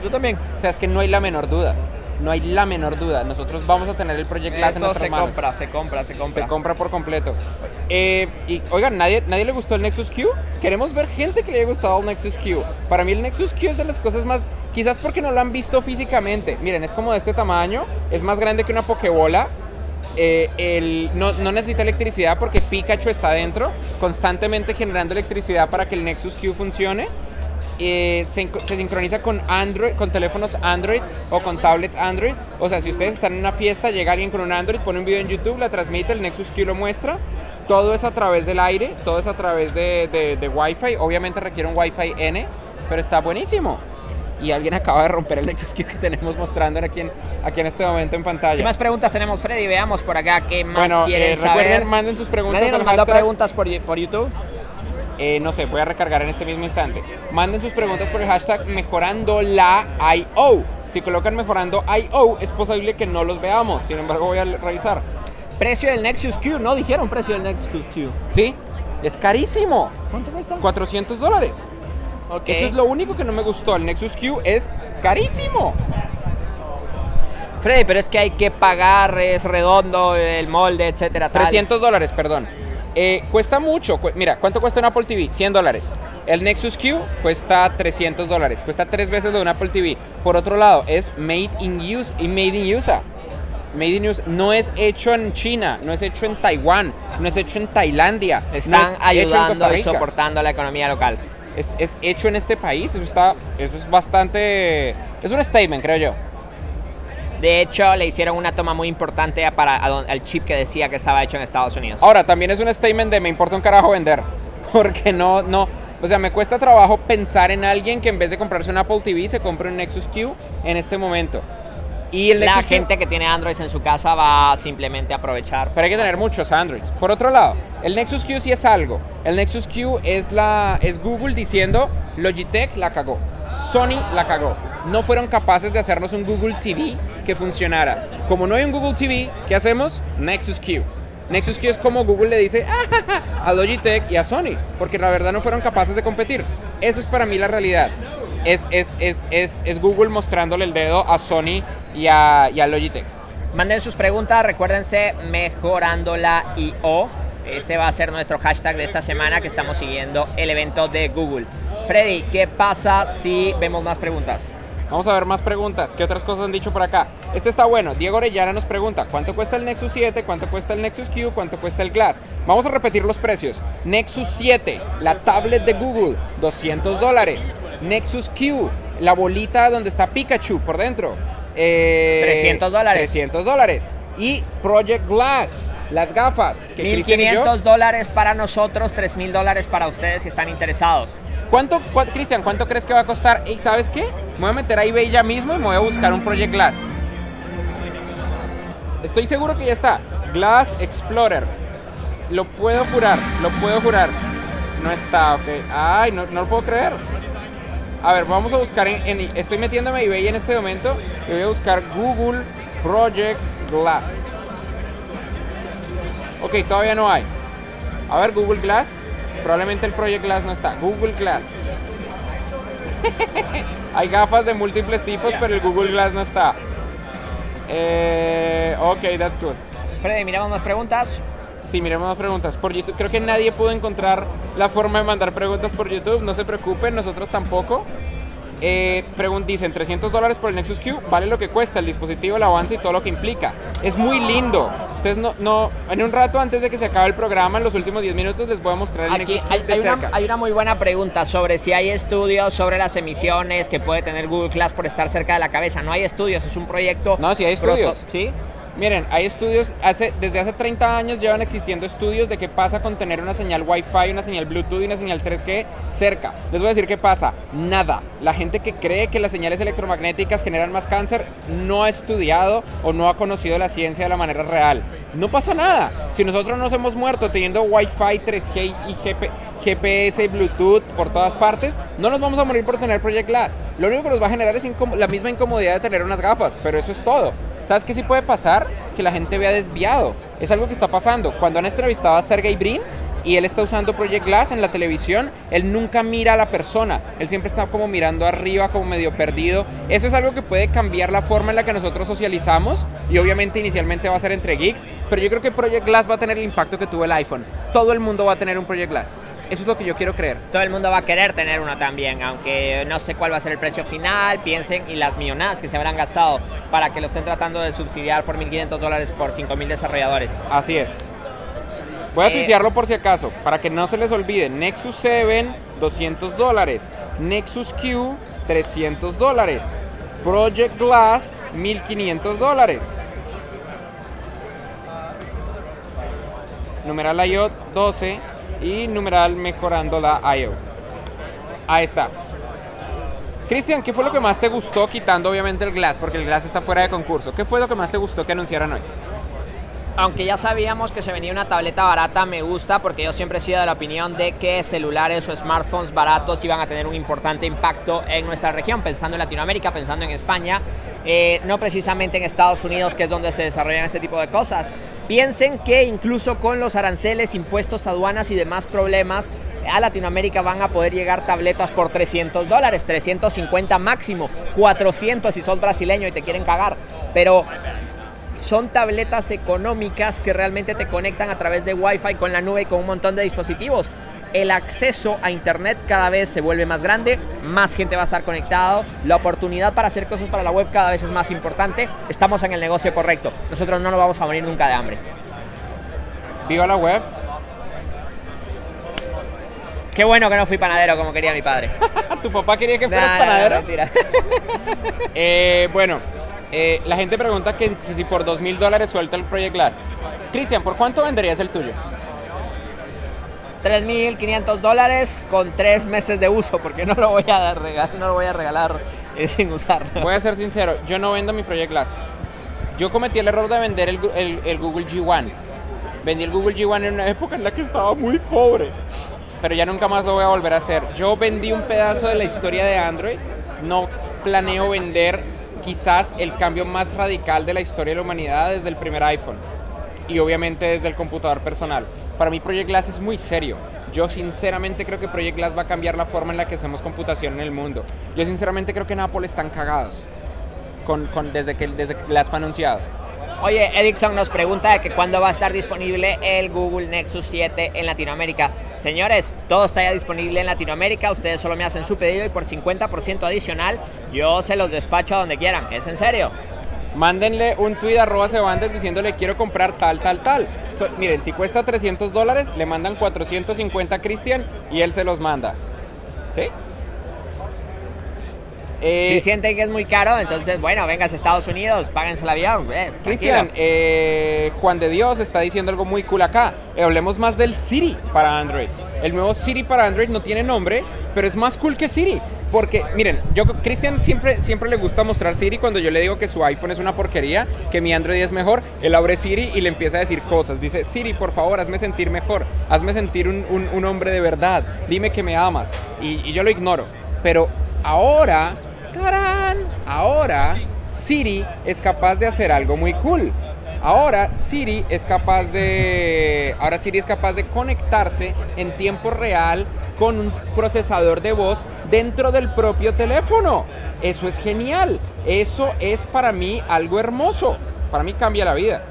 Tú también. O sea, es que no hay la menor duda. No hay la menor duda. Nosotros vamos a tener el Project Glass en Eso nuestras se manos. compra, se compra, se compra. Se compra por completo. Eh, y oigan, ¿nadie, ¿nadie le gustó el Nexus Q? Queremos ver gente que le haya gustado el Nexus Q. Para mí el Nexus Q es de las cosas más... Quizás porque no lo han visto físicamente. Miren, es como de este tamaño. Es más grande que una Pokébola. Eh, el- no, necesita electricidad porque Pikachu está dentro, constantemente generando electricidad para que el Nexus Q funcione. eh, se sincroniza con Android, con teléfonos Android o con tablets Android. O sea, si ustedes están en una fiesta, llega alguien con un Android, pone un video en YouTube, la transmite, el Nexus Q lo muestra. Todo es a través del aire, todo es a través de, de, de Wi-Fi. Obviamente requiere un Wi-Fi N, pero está buenísimo. Y alguien acaba de romper el Nexus Q que tenemos mostrando aquí en, aquí en este momento en pantalla. ¿Qué más preguntas tenemos, Freddy? Veamos por acá qué más bueno, quieren eh, saber. recuerden, manden sus preguntas Nadie nos mandó preguntas por, por YouTube. Eh, no sé, voy a recargar en este mismo instante. Manden sus preguntas por el hashtag mejorando la IO. Si colocan mejorando IO, es posible que no los veamos. Sin embargo, voy a revisar. Precio del Nexus Q, no dijeron precio del Nexus Q. ¿Sí? Es carísimo. ¿Cuánto cuesta? 400 dólares. Ok. Eso es lo único que no me gustó. El Nexus Q es carísimo. Freddy, pero es que hay que pagar, es redondo, el molde, etcétera. tal. 300 dólares, perdón. Eh, cuesta mucho. cu- mira, ¿cuánto cuesta un Apple TV? 100 dólares. El Nexus Q cuesta 300 dólares. Cuesta tres veces lo de un Apple TV. Por otro lado, es made in use y made in USA. Made in USA no es hecho en China, no es hecho en Taiwán, no es hecho en Tailandia. no Están es en Costa ayudando y soportando la economía local. Es, es hecho en este país. Eso está, eso es bastante, es un statement, creo yo. De hecho, le hicieron una toma muy importante para al chip que decía que estaba hecho en Estados Unidos. Ahora, también es un statement de me importa un carajo vender. Porque no, no. O sea, me cuesta trabajo pensar en alguien que en vez de comprarse un Apple TV se compre un Nexus Q en este momento. Y el la gente que tiene Android en su casa va a simplemente aprovechar. Pero hay que tener muchos Androids. Por otro lado, el Nexus Q sí es algo. El Nexus Q es, la, es Google diciendo Logitech la cagó. Sony la cagó. No fueron capaces de hacernos un Google TV que funcionara. Como no hay un Google TV, ¿qué hacemos? Nexus Q. Nexus Q es como Google le dice "Ah, a Logitech y a Sony, porque la verdad no fueron capaces de competir. Eso es para mí la realidad. Es, es, es, es, Google mostrándole el dedo a Sony y a, y a Logitech. Manden sus preguntas, recuérdense mejorando la IO. Este va a ser nuestro hashtag de esta semana que estamos siguiendo el evento de Google. Freddy, ¿qué pasa si vemos más preguntas? Vamos a ver más preguntas. ¿Qué otras cosas han dicho por acá? Este está bueno. Diego Orellana nos pregunta, ¿cuánto cuesta el Nexus 7? ¿Cuánto cuesta el Nexus Q? ¿Cuánto cuesta el Glass? Vamos a repetir los precios. Nexus 7, la tablet de Google, 200 dólares. Nexus Q, la bolita donde está Pikachu por dentro. eh, 300 dólares. 300 dólares. Y Project Glass, las gafas. que Cristian y yo- 1.500 dólares para nosotros, 3.000 dólares para ustedes si están interesados. ¿Cuánto, Cristian, cuánto crees que va a costar? ¿Y sabes qué? Me voy a meter a eBay ya mismo y me voy a buscar un Project Glass. Estoy seguro que ya está. Glass Explorer. Lo puedo jurar, lo puedo jurar. No está, ok. Ay, no, no lo puedo creer. A ver, vamos a buscar en, en- Estoy metiéndome a eBay en este momento y voy a buscar Google Project Glass. Ok, todavía no hay. A ver, Google Glass. Probablemente el Project Glass no está. Google Glass. hay gafas de múltiples tipos, pero el Google Glass no está. Eh, ok, that's good. Freddy, miramos más preguntas. Sí, miremos más preguntas. Por YouTube, creo que nadie pudo encontrar la forma de mandar preguntas por YouTube. No se preocupen, nosotros tampoco. Eh, dicen 300 dólares por el Nexus Q, vale lo que cuesta el dispositivo, el avance y todo lo que implica. Es muy lindo. Ustedes no, no, en un rato antes de que se acabe el programa, en los últimos 10 minutos les voy a mostrar el Aquí hay, de hay una, cerca. hay una muy buena pregunta sobre si hay estudios sobre las emisiones que puede tener Google Glass por estar cerca de la cabeza. No hay estudios, es un proyecto. No, sí hay estudios. ¿Sí? Miren, hay estudios, desde hace 30 años llevan existiendo estudios de qué pasa con tener una señal Wi-Fi, una señal Bluetooth y una señal 3G cerca. Les voy a decir qué pasa. Nada. La gente que cree que las señales electromagnéticas generan más cáncer no ha estudiado o no ha conocido la ciencia de la manera real. No pasa nada. Si nosotros nos hemos muerto teniendo Wi-Fi, 3G y GP GPS, Bluetooth por todas partes, no nos vamos a morir por tener Project Glass. Lo único que nos va a generar es la misma incomodidad de tener unas gafas, pero eso es todo. ¿Sabes qué sí puede pasar? Que la gente vea desviado. Es algo que está pasando. Cuando han entrevistado a Sergey Brin y él está usando Project Glass en la televisión, él nunca mira a la persona. Él siempre está como mirando arriba, como medio perdido. Eso es algo que puede cambiar la forma en la que nosotros socializamos y obviamente inicialmente va a ser entre geeks, pero yo creo que Project Glass va a tener el impacto que tuvo el iPhone. Todo el mundo va a tener un Project Glass. Eso es lo que yo quiero creer. Todo el mundo va a querer tener uno también, aunque no sé cuál va a ser el precio final. Piensen y las millonadas que se habrán gastado para que lo estén tratando de subsidiar por 1.500 dólares por 5.000 desarrolladores. Así es. Voy a Eh, tuitearlo por si acaso, para que no se les olvide. Nexus 7, 200 dólares. Nexus Q, 300 dólares. Project Glass, 1500 dólares. Numeral IO 12 y numeral mejorando la IO. Ahí está. Cristian, ¿qué fue lo que más te gustó quitando obviamente el Glass? Porque el Glass está fuera de concurso. ¿Qué fue lo que más te gustó que anunciaran hoy? Aunque ya sabíamos que se venía una tableta barata, me gusta porque yo siempre he sido de la opinión de que celulares o smartphones baratos iban a tener un importante impacto en nuestra región, pensando en Latinoamérica, pensando en España, eh, no precisamente en Estados Unidos, que es donde se desarrollan este tipo de cosas. Piensen que incluso con los aranceles, impuestos, aduanas y demás problemas, a Latinoamérica van a poder llegar tabletas por 300 dólares, 350 máximo, 400 si sos brasileño y te quieren cagar. Pero son tabletas económicas que realmente te conectan a través de Wi-Fi con la nube y con un montón de dispositivos. El acceso a Internet cada vez se vuelve más grande, más gente va a estar conectado, la oportunidad para hacer cosas para la web cada vez es más importante. Estamos en el negocio correcto. Nosotros no nos vamos a morir nunca de hambre. Viva la web. Qué bueno que no fui panadero como quería mi padre. ¿Tu papá quería que fueras Nah, panadero? mentira. Eh, bueno, eh, la gente pregunta que, que si por 2 mil dólares suelta el Project Glass. Cristian, ¿por cuánto venderías el tuyo? 3.500 dólares con 3 meses de uso, porque no lo voy a regalar, no lo voy a regalar eh, sin usar. Voy a ser sincero, yo no vendo mi Project Glass. Yo cometí el error de vender el- el Google G1. Vendí el Google G1 en una época en la que estaba muy pobre. Pero ya nunca más lo voy a volver a hacer. Yo vendí un pedazo de la historia de Android. No planeo vender quizás el cambio más radical de la historia de la humanidad desde el primer iPhone. Y obviamente desde el computador personal. Para mí Project Glass es muy serio. Yo sinceramente creo que Project Glass va a cambiar la forma en la que hacemos computación en el mundo. Yo sinceramente creo que en Apple están cagados con, con- desde, que, desde que Glass fue anunciado. Oye, Edison nos pregunta que cuándo va a estar disponible el Google Nexus 7 en Latinoamérica. Señores, todo está ya disponible en Latinoamérica. Ustedes solo me hacen su pedido y por 50% adicional yo se los despacho a donde quieran. ¿Es en serio? Mándenle un tweet arroba Cebandes diciéndole quiero comprar tal, tal, tal. Miren, si cuesta 300 dólares, le mandan 450 a Cristian y él se los manda. ¿Sí? Eh, si sienten que es muy caro, entonces, bueno, vengas a Estados Unidos, páguense el avión. eh, Cristian, eh, Juan de Dios está diciendo algo muy cool acá. Eh, hablemos más del Siri para Android. El nuevo Siri para Android no tiene nombre, pero es más cool que Siri. Porque, miren, yo Cristian siempre, siempre le gusta mostrar Siri cuando yo le digo que su iPhone es una porquería, que mi Android es mejor. Él abre Siri y le empieza a decir cosas. Dice, Siri, por favor, hazme sentir mejor. Hazme sentir un, un- un hombre de verdad. Dime que me amas. Y, y yo lo ignoro. Pero ahora, ¡tarán! Ahora Siri es capaz de hacer algo muy cool. Ahora Siri es capaz de ahora Siri es capaz de conectarse en tiempo real con un procesador de voz dentro del propio teléfono. Eso es genial. Eso es para mí algo hermoso. Para mí cambia la vida.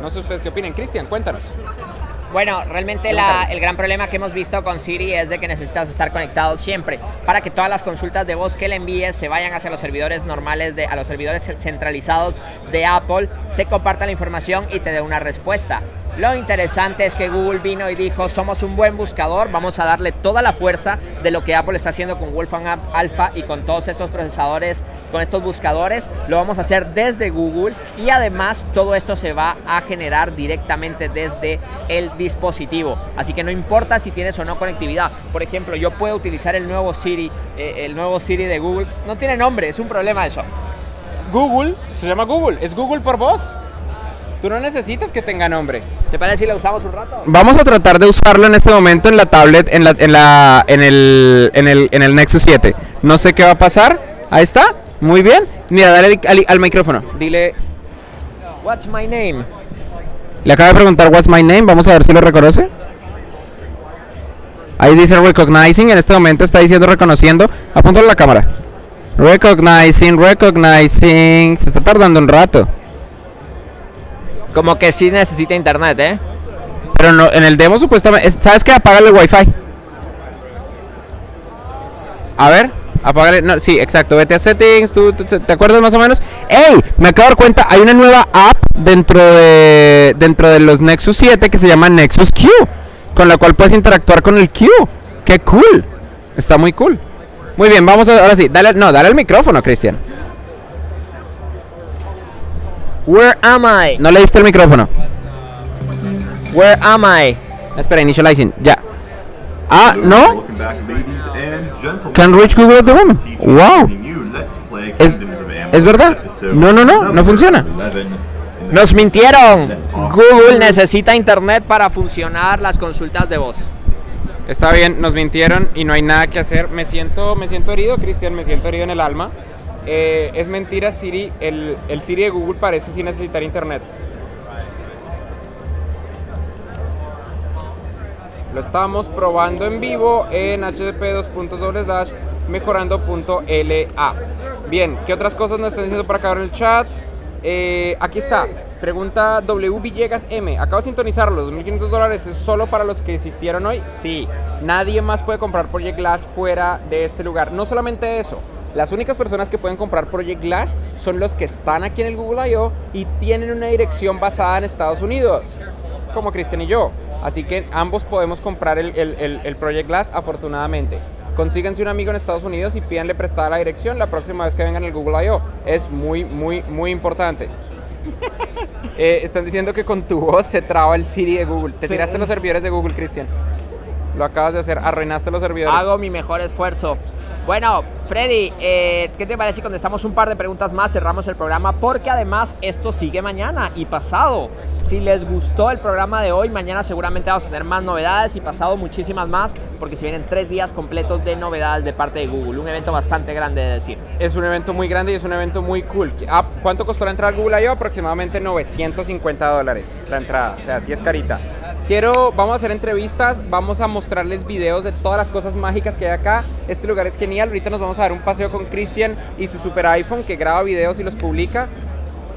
No sé ustedes qué opinan. Cristian, cuéntanos. Bueno, realmente la- el gran problema que hemos visto con Siri es de que necesitas estar conectado siempre para que todas las consultas de voz que le envíes se vayan hacia los servidores normales, de, a los servidores centralizados de Apple, se comparta la información y te dé una respuesta. Lo interesante es que Google vino y dijo, somos un buen buscador, vamos a darle toda la fuerza de lo que Apple está haciendo con App Alpha y con todos estos procesadores, con estos buscadores, lo vamos a hacer desde Google y además todo esto se va a generar directamente desde el dispositivo. Así que no importa si tienes o no conectividad. Por ejemplo, yo puedo utilizar el nuevo Siri, eh, el nuevo Siri de Google. No tiene nombre, es un problema eso. Google se llama Google. Es Google por voz. Tú no necesitas que tenga nombre. ¿Te parece si lo usamos un rato? Vamos a tratar de usarlo en este momento en la tablet, en, la, en, la, en, el, en, el, en el Nexus 7. No sé qué va a pasar. Ahí está. Muy bien. Mira, dale al, al micrófono. Dile. What's my name? Le acaba de preguntar What's my name. Vamos a ver si lo reconoce. Ahí dice recognizing. En este momento está diciendo reconociendo. Apúntalo a la cámara. Recognizing, recognizing. Se está tardando un rato. Como que sí necesita internet, ¿eh? Pero no, en el demo supuestamente. es- ¿Sabes qué? Apágale el wifi. A ver. Apágale, no, sí, exacto, vete a settings, tú, tú- ¿te acuerdas más o menos? ¡Ey! Me acabo de dar cuenta, hay una nueva app dentro de, dentro de los Nexus 7 que se llama Nexus Q, con la cual puedes interactuar con el Q. ¡Qué cool! Está muy cool. Muy bien, vamos a, ahora sí, dale, no, dale el micrófono, Cristian. Where am I? No le diste el micrófono. Where am I? Espera, initializing, ya. Ah, ¿no? Can reach Google at the moment. Wow. Es- es verdad. No, no, no, no funciona. Nos mintieron. Google necesita internet para funcionar las consultas de voz. Está bien, nos mintieron y no hay nada que hacer. Me siento, me siento herido, Cristian, me siento herido en el alma. Eh, es mentira, Siri. El, el Siri de Google parece sin necesitar internet. Lo estamos probando en vivo en http mejorando.la. Bien, ¿qué otras cosas nos están diciendo por acá en el chat? Eh, aquí está. Pregunta W Villegas M. Acabo de sintonizarlo. 2.500 dólares es solo para los que existieron hoy. Sí. Nadie más puede comprar Project Glass fuera de este lugar. No solamente eso. Las únicas personas que pueden comprar Project Glass son los que están aquí en el Google I.O. y tienen una dirección basada en Estados Unidos. Como Cristian y yo. Así que ambos podemos comprar el Project Glass afortunadamente. Consíganse un amigo en Estados Unidos y pídanle prestada la dirección la próxima vez que vengan al Google I.O. Es muy, muy, muy importante. Eh, están diciendo que con tu voz se traba el Siri de Google. Te tiraste los servidores de Google, Cristian. Lo acabas de hacer, arruinaste los servidores. Hago mi mejor esfuerzo. Bueno, Freddy, eh, ¿qué te parece si contestamos un par de preguntas más? Cerramos el programa porque además esto sigue mañana y pasado. Si les gustó el programa de hoy, mañana seguramente vamos a tener más novedades y pasado muchísimas más porque se vienen tres días completos de novedades de parte de Google. Un evento bastante grande de decir. Es un evento muy grande y es un evento muy cool. Ah, ¿Cuánto entrada al Google I.O.? Aproximadamente 950 dólares la entrada. O sea, así es carita. Quiero, vamos a hacer entrevistas, vamos a mostrarles videos de todas las cosas mágicas que hay acá. Este lugar es genial. Ahorita nos vamos a dar un paseo con Cristian y su super iPhone que graba videos y los publica.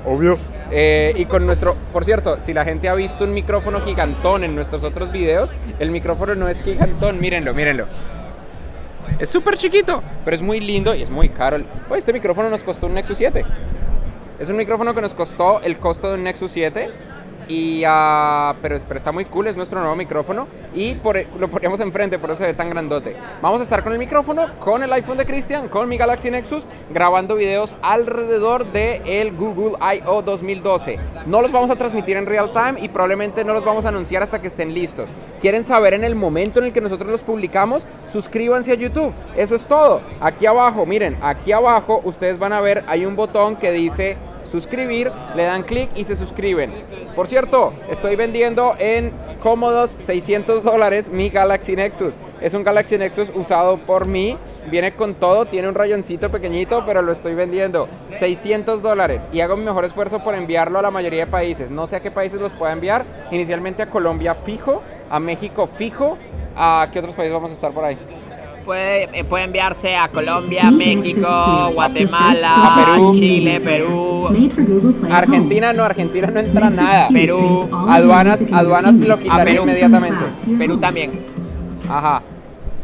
Obvio. Eh, y con nuestro, por cierto, si la gente ha visto un micrófono gigantón en nuestros otros videos, el micrófono no es gigantón, mírenlo, mírenlo. Es súper chiquito, pero es muy lindo y es muy caro. Oye, este micrófono nos costó un Nexus 7. Es un micrófono que nos costó el costo de un Nexus 7. Y, ah, pero, está muy cool, es nuestro nuevo micrófono. Y por, lo poníamos enfrente, por eso se ve tan grandote. Vamos a estar con el micrófono, con el iPhone de Cristian, con mi Galaxy Nexus, grabando videos alrededor del el Google I.O. 2012. No los vamos a transmitir en real time y probablemente no los vamos a anunciar hasta que estén listos. ¿Quieren saber en el momento en el que nosotros los publicamos? Suscríbanse a YouTube. Eso es todo. Aquí abajo, miren, aquí abajo ustedes van a ver, hay un botón que dice suscribir, le dan clic y se suscriben. Por cierto, estoy vendiendo en cómodos 600 dólares mi Galaxy Nexus. Es un Galaxy Nexus usado por mí, viene con todo, tiene un rayoncito pequeñito, pero lo estoy vendiendo 600 dólares y hago mi mejor esfuerzo por enviarlo a la mayoría de países. No sé a qué países los pueda enviar, inicialmente a Colombia fijo, a México fijo, a qué otros países vamos a estar por ahí. Puede, eh, puede enviarse a Colombia, México, Guatemala, A Perú. Chile, Perú. Argentina no, Argentina no entra nada. Perú, aduanas, aduanas lo quitaré inmediatamente. Perú también. Ajá.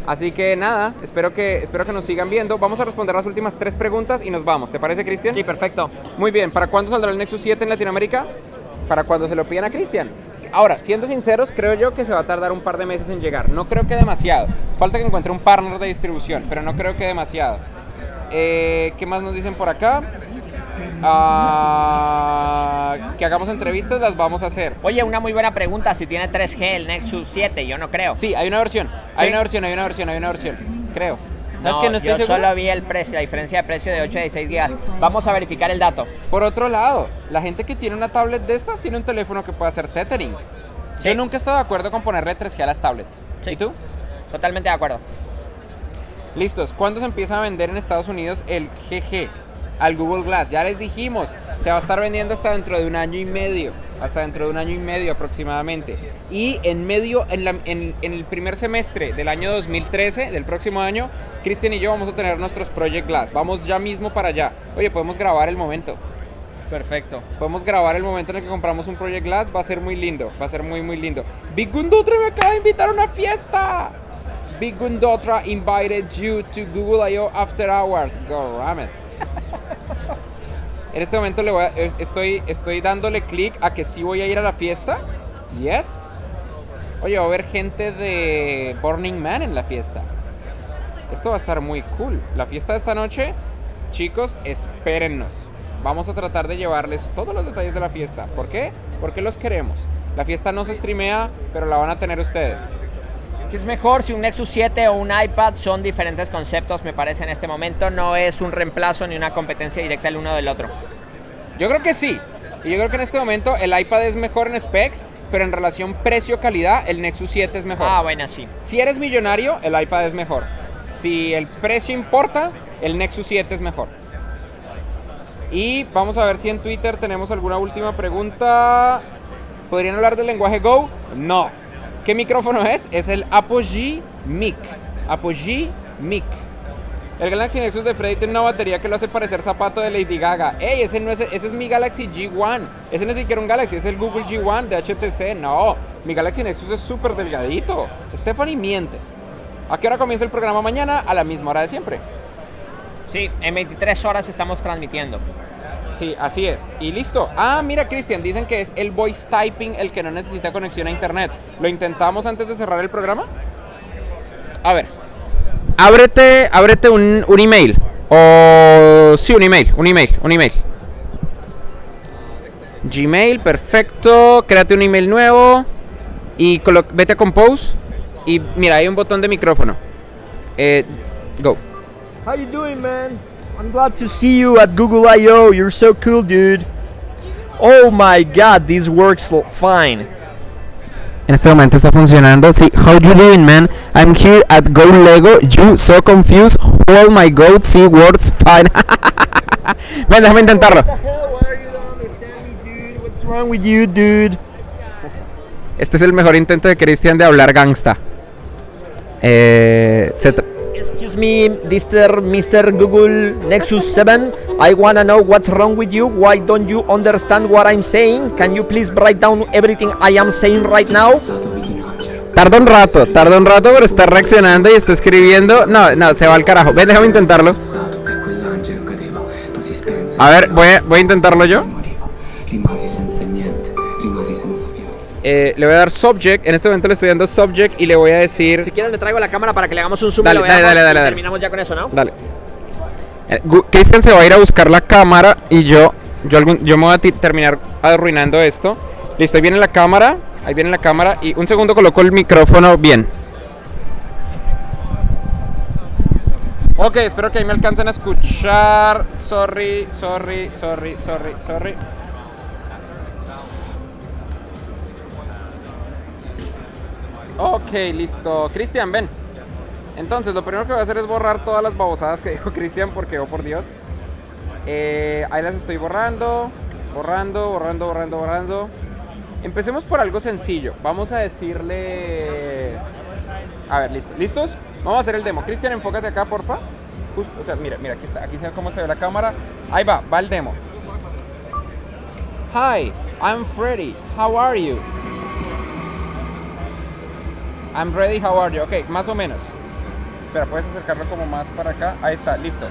Así que nada, espero que, espero que nos sigan viendo. Vamos a responder las últimas tres preguntas y nos vamos. ¿Te parece, Cristian? Sí, perfecto. Muy bien, ¿para cuándo saldrá el Nexus 7 en Latinoamérica? Para cuando se lo pidan a Cristian. Ahora, siendo sinceros, creo yo que se va a tardar un par de meses en llegar. No creo que demasiado. Falta que encuentre un partner de distribución, pero no creo que demasiado. Eh, ¿Qué más nos dicen por acá? Ah, que hagamos entrevistas, las vamos a hacer. Oye, una muy buena pregunta, si tiene 3G el Nexus 7, yo no creo. Sí, hay una versión. Hay ¿Sí? una versión, hay una versión, hay una versión. Creo. ¿Sabes No, que no estoy yo seguro? solo vi el precio, la diferencia de precio de 8 y 16 gigas. Vamos a verificar el dato. Por otro lado, la gente que tiene una tablet de estas tiene un teléfono que puede hacer tethering. Sí. Yo nunca he estado de acuerdo con ponerle 3G a las tablets. Sí. ¿Y tú? Totalmente de acuerdo. Listos. ¿Cuándo se empieza a vender en Estados Unidos el GG al Google Glass? Ya les dijimos, se va a estar vendiendo hasta dentro de un año y medio. Hasta dentro de un año y medio aproximadamente. Y en medio, en, la- en- en el primer semestre del año 2013, del próximo año, Cristian y yo vamos a tener nuestros Project Glass. Vamos ya mismo para allá. Oye, podemos grabar el momento. Perfecto. Podemos grabar el momento en el que compramos un Project Glass. Va a ser muy lindo. Va a ser muy, muy lindo. Big Gundutre me acaba de invitar a una fiesta. Big Gundotra invited you to Google I.O. After Hours. Go ram it. En este momento le estoy dándole clic a que sí voy a ir a la fiesta. Yes. Oye, va a haber gente de Burning Man en la fiesta. Esto va a estar muy cool. La fiesta de esta noche, chicos, espérennos. Vamos a tratar de llevarles todos los detalles de la fiesta. ¿Por qué? Porque los queremos. La fiesta no se streamea, pero la van a tener ustedes. ¿Qué es mejor si un Nexus 7 o un iPad son diferentes conceptos, me parece en este momento? No es un reemplazo ni una competencia directa el uno del otro. Yo creo que sí. Y yo creo que en este momento el iPad es mejor en specs, pero en relación precio-calidad, el Nexus 7 es mejor. Ah, bueno, sí. Si eres millonario, el iPad es mejor. Si el precio importa, el Nexus 7 es mejor. Y vamos a ver si en Twitter tenemos alguna última pregunta. ¿Podrían hablar del lenguaje Go? No. ¿Qué micrófono es? Es el Apogee Mic. Apogee Mic. El Galaxy Nexus de Freddy tiene una batería que lo hace parecer zapato de Lady Gaga. ¡Ey! Ese, no es, ese es mi Galaxy G1. Ese no es siquiera un Galaxy, es el Google G1 de HTC. No, mi Galaxy Nexus es súper delgadito. Stephanie miente. ¿A qué hora comienza el programa mañana? A la misma hora de siempre. Sí, en 23 horas estamos transmitiendo. Sí, así es. Y listo. Ah, mira, Cristian, dicen que es el voice typing el que no necesita conexión a internet. ¿Lo intentamos antes de cerrar el programa? A ver. Ábrete, ábrete un, un email. O. Sí, un email, un email, un email. Gmail, perfecto. Créate un email nuevo. Y colo- vete a Compose. Y mira, hay un botón de micrófono. Eh, go. How you doing, man? I'm glad to see you at Google I.O. You're so cool, dude. Oh my god, this works fine. En este momento está funcionando. Sí, how you doing, man? I'm here at Go Lego. You so confused. All my goat see words fine. Ven, déjame intentarlo. What's wrong with you, dude? Este es el mejor intento de Cristian de hablar gangsta. Eh, se Excuse me, Mr. Mr. Google Nexus 7. I wanna know what's wrong with you. Why don't you understand what I'm saying? Can you please write down everything I am saying right now? tarda un rato, tarda un rato, pero está reaccionando y está escribiendo. No, no, se va al carajo. Ven, déjame intentarlo. A ver, voy a, voy a intentarlo yo. Eh, le voy a dar subject. En este momento le estoy dando subject y le voy a decir. Si quieres le traigo la cámara para que le hagamos un zoom Dale, y lo dale, dale, dale, y dale. terminamos ya con eso, ¿no? Dale. Eh, Cristian se va a ir a buscar la cámara y yo, yo, algún- yo me voy a terminar arruinando esto. Listo, ahí viene la cámara. Ahí viene la cámara. Y un segundo coloco el micrófono bien. Ok, espero que ahí me alcancen a escuchar. Sorry, sorry, sorry, sorry, sorry. Ok, listo. Cristian, ven. Entonces, lo primero que voy a hacer es borrar todas las babosadas que dijo Cristian, porque, oh por Dios. Eh, ahí las estoy borrando, borrando, borrando, borrando, borrando. Empecemos por algo sencillo. Vamos a decirle. A ver, listo. ¿Listos? Vamos a hacer el demo. Cristian, enfócate acá, porfa. Justo, o sea, mira, mira, aquí está. Aquí se ve cómo se ve la cámara. Ahí va, va el demo. Hi, I'm Freddy. How are you? I'm ready, how are you? Ok, más o menos. Espera, puedes acercarlo como más para acá. Ahí está, listo.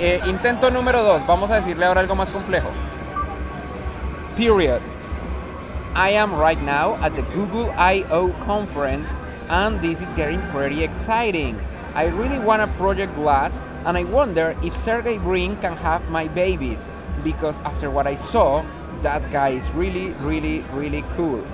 Eh, intento número dos. Vamos a decirle ahora algo más complejo. Period. I am right now at the Google I.O. conference and this is getting pretty exciting. I really want a Project Glass and I wonder if Sergey Brin can have my babies because after what I saw, that guy is really, really, really cool.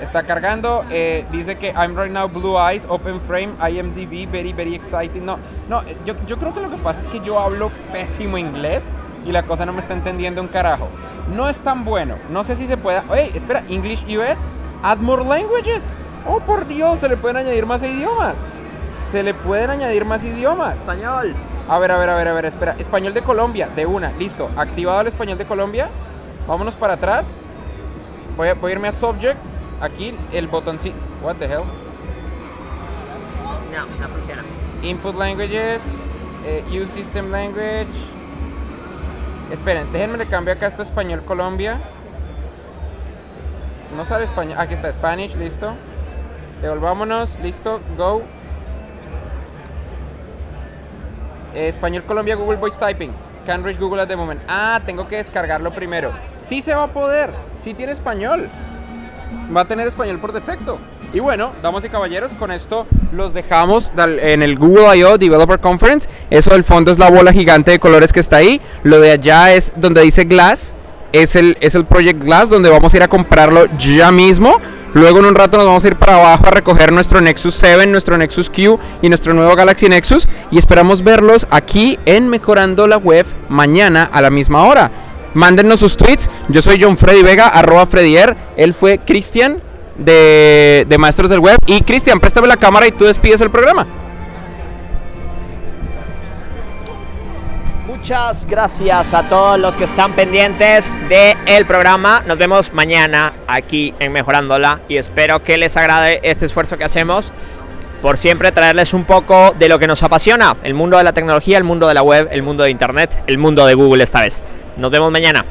Está cargando, eh, dice que I'm right now blue eyes, open frame, IMDb, very, very exciting. No, no, eh, yo, yo creo que lo que pasa es que yo hablo pésimo inglés y la cosa no me está entendiendo un carajo. No es tan bueno, no sé si se pueda. Oye, espera, English US, add more languages. Oh, por Dios, se le pueden añadir más idiomas. Se le pueden añadir más idiomas. Español. A ver, a ver, a ver, a ver, espera. Español de Colombia, de una, listo. Activado el español de Colombia. Vámonos para atrás. Voy a, voy a irme a subject. Aquí el botoncito. What the hell? No, no funciona. Input languages. eh, use system language. Esperen, déjenme le cambio acá esto español Colombia. No sale español. Aquí está Spanish, listo. Devolvámonos, listo, go. Eh, Español Colombia Google Voice Typing. Can't reach Google at the moment. Ah, tengo que descargarlo primero. Sí se va a poder. Sí tiene español. Va a tener español por defecto. Y bueno, damas y caballeros, con esto los dejamos en el Google I.O. Developer Conference. Eso del fondo es la bola gigante de colores que está ahí. Lo de allá es donde dice Glass. Es el, es el Project Glass donde vamos a ir a comprarlo ya mismo. Luego en un rato nos vamos a ir para abajo a recoger nuestro Nexus 7, nuestro Nexus Q y nuestro nuevo Galaxy Nexus. Y esperamos verlos aquí en Mejorando la Web mañana a la misma hora. Mándennos sus tweets. Yo soy John Freddy Vega, arroba Freddier. Él fue Cristian de, de Maestros del Web. Y Cristian, préstame la cámara y tú despides el programa. Muchas gracias a todos los que están pendientes del programa. Nos vemos mañana aquí en Mejorándola y espero que les agrade este esfuerzo que hacemos por siempre traerles un poco de lo que nos apasiona, el mundo de la tecnología, el mundo de la web, el mundo de Internet, el mundo de Google esta vez. Nos vemos mañana.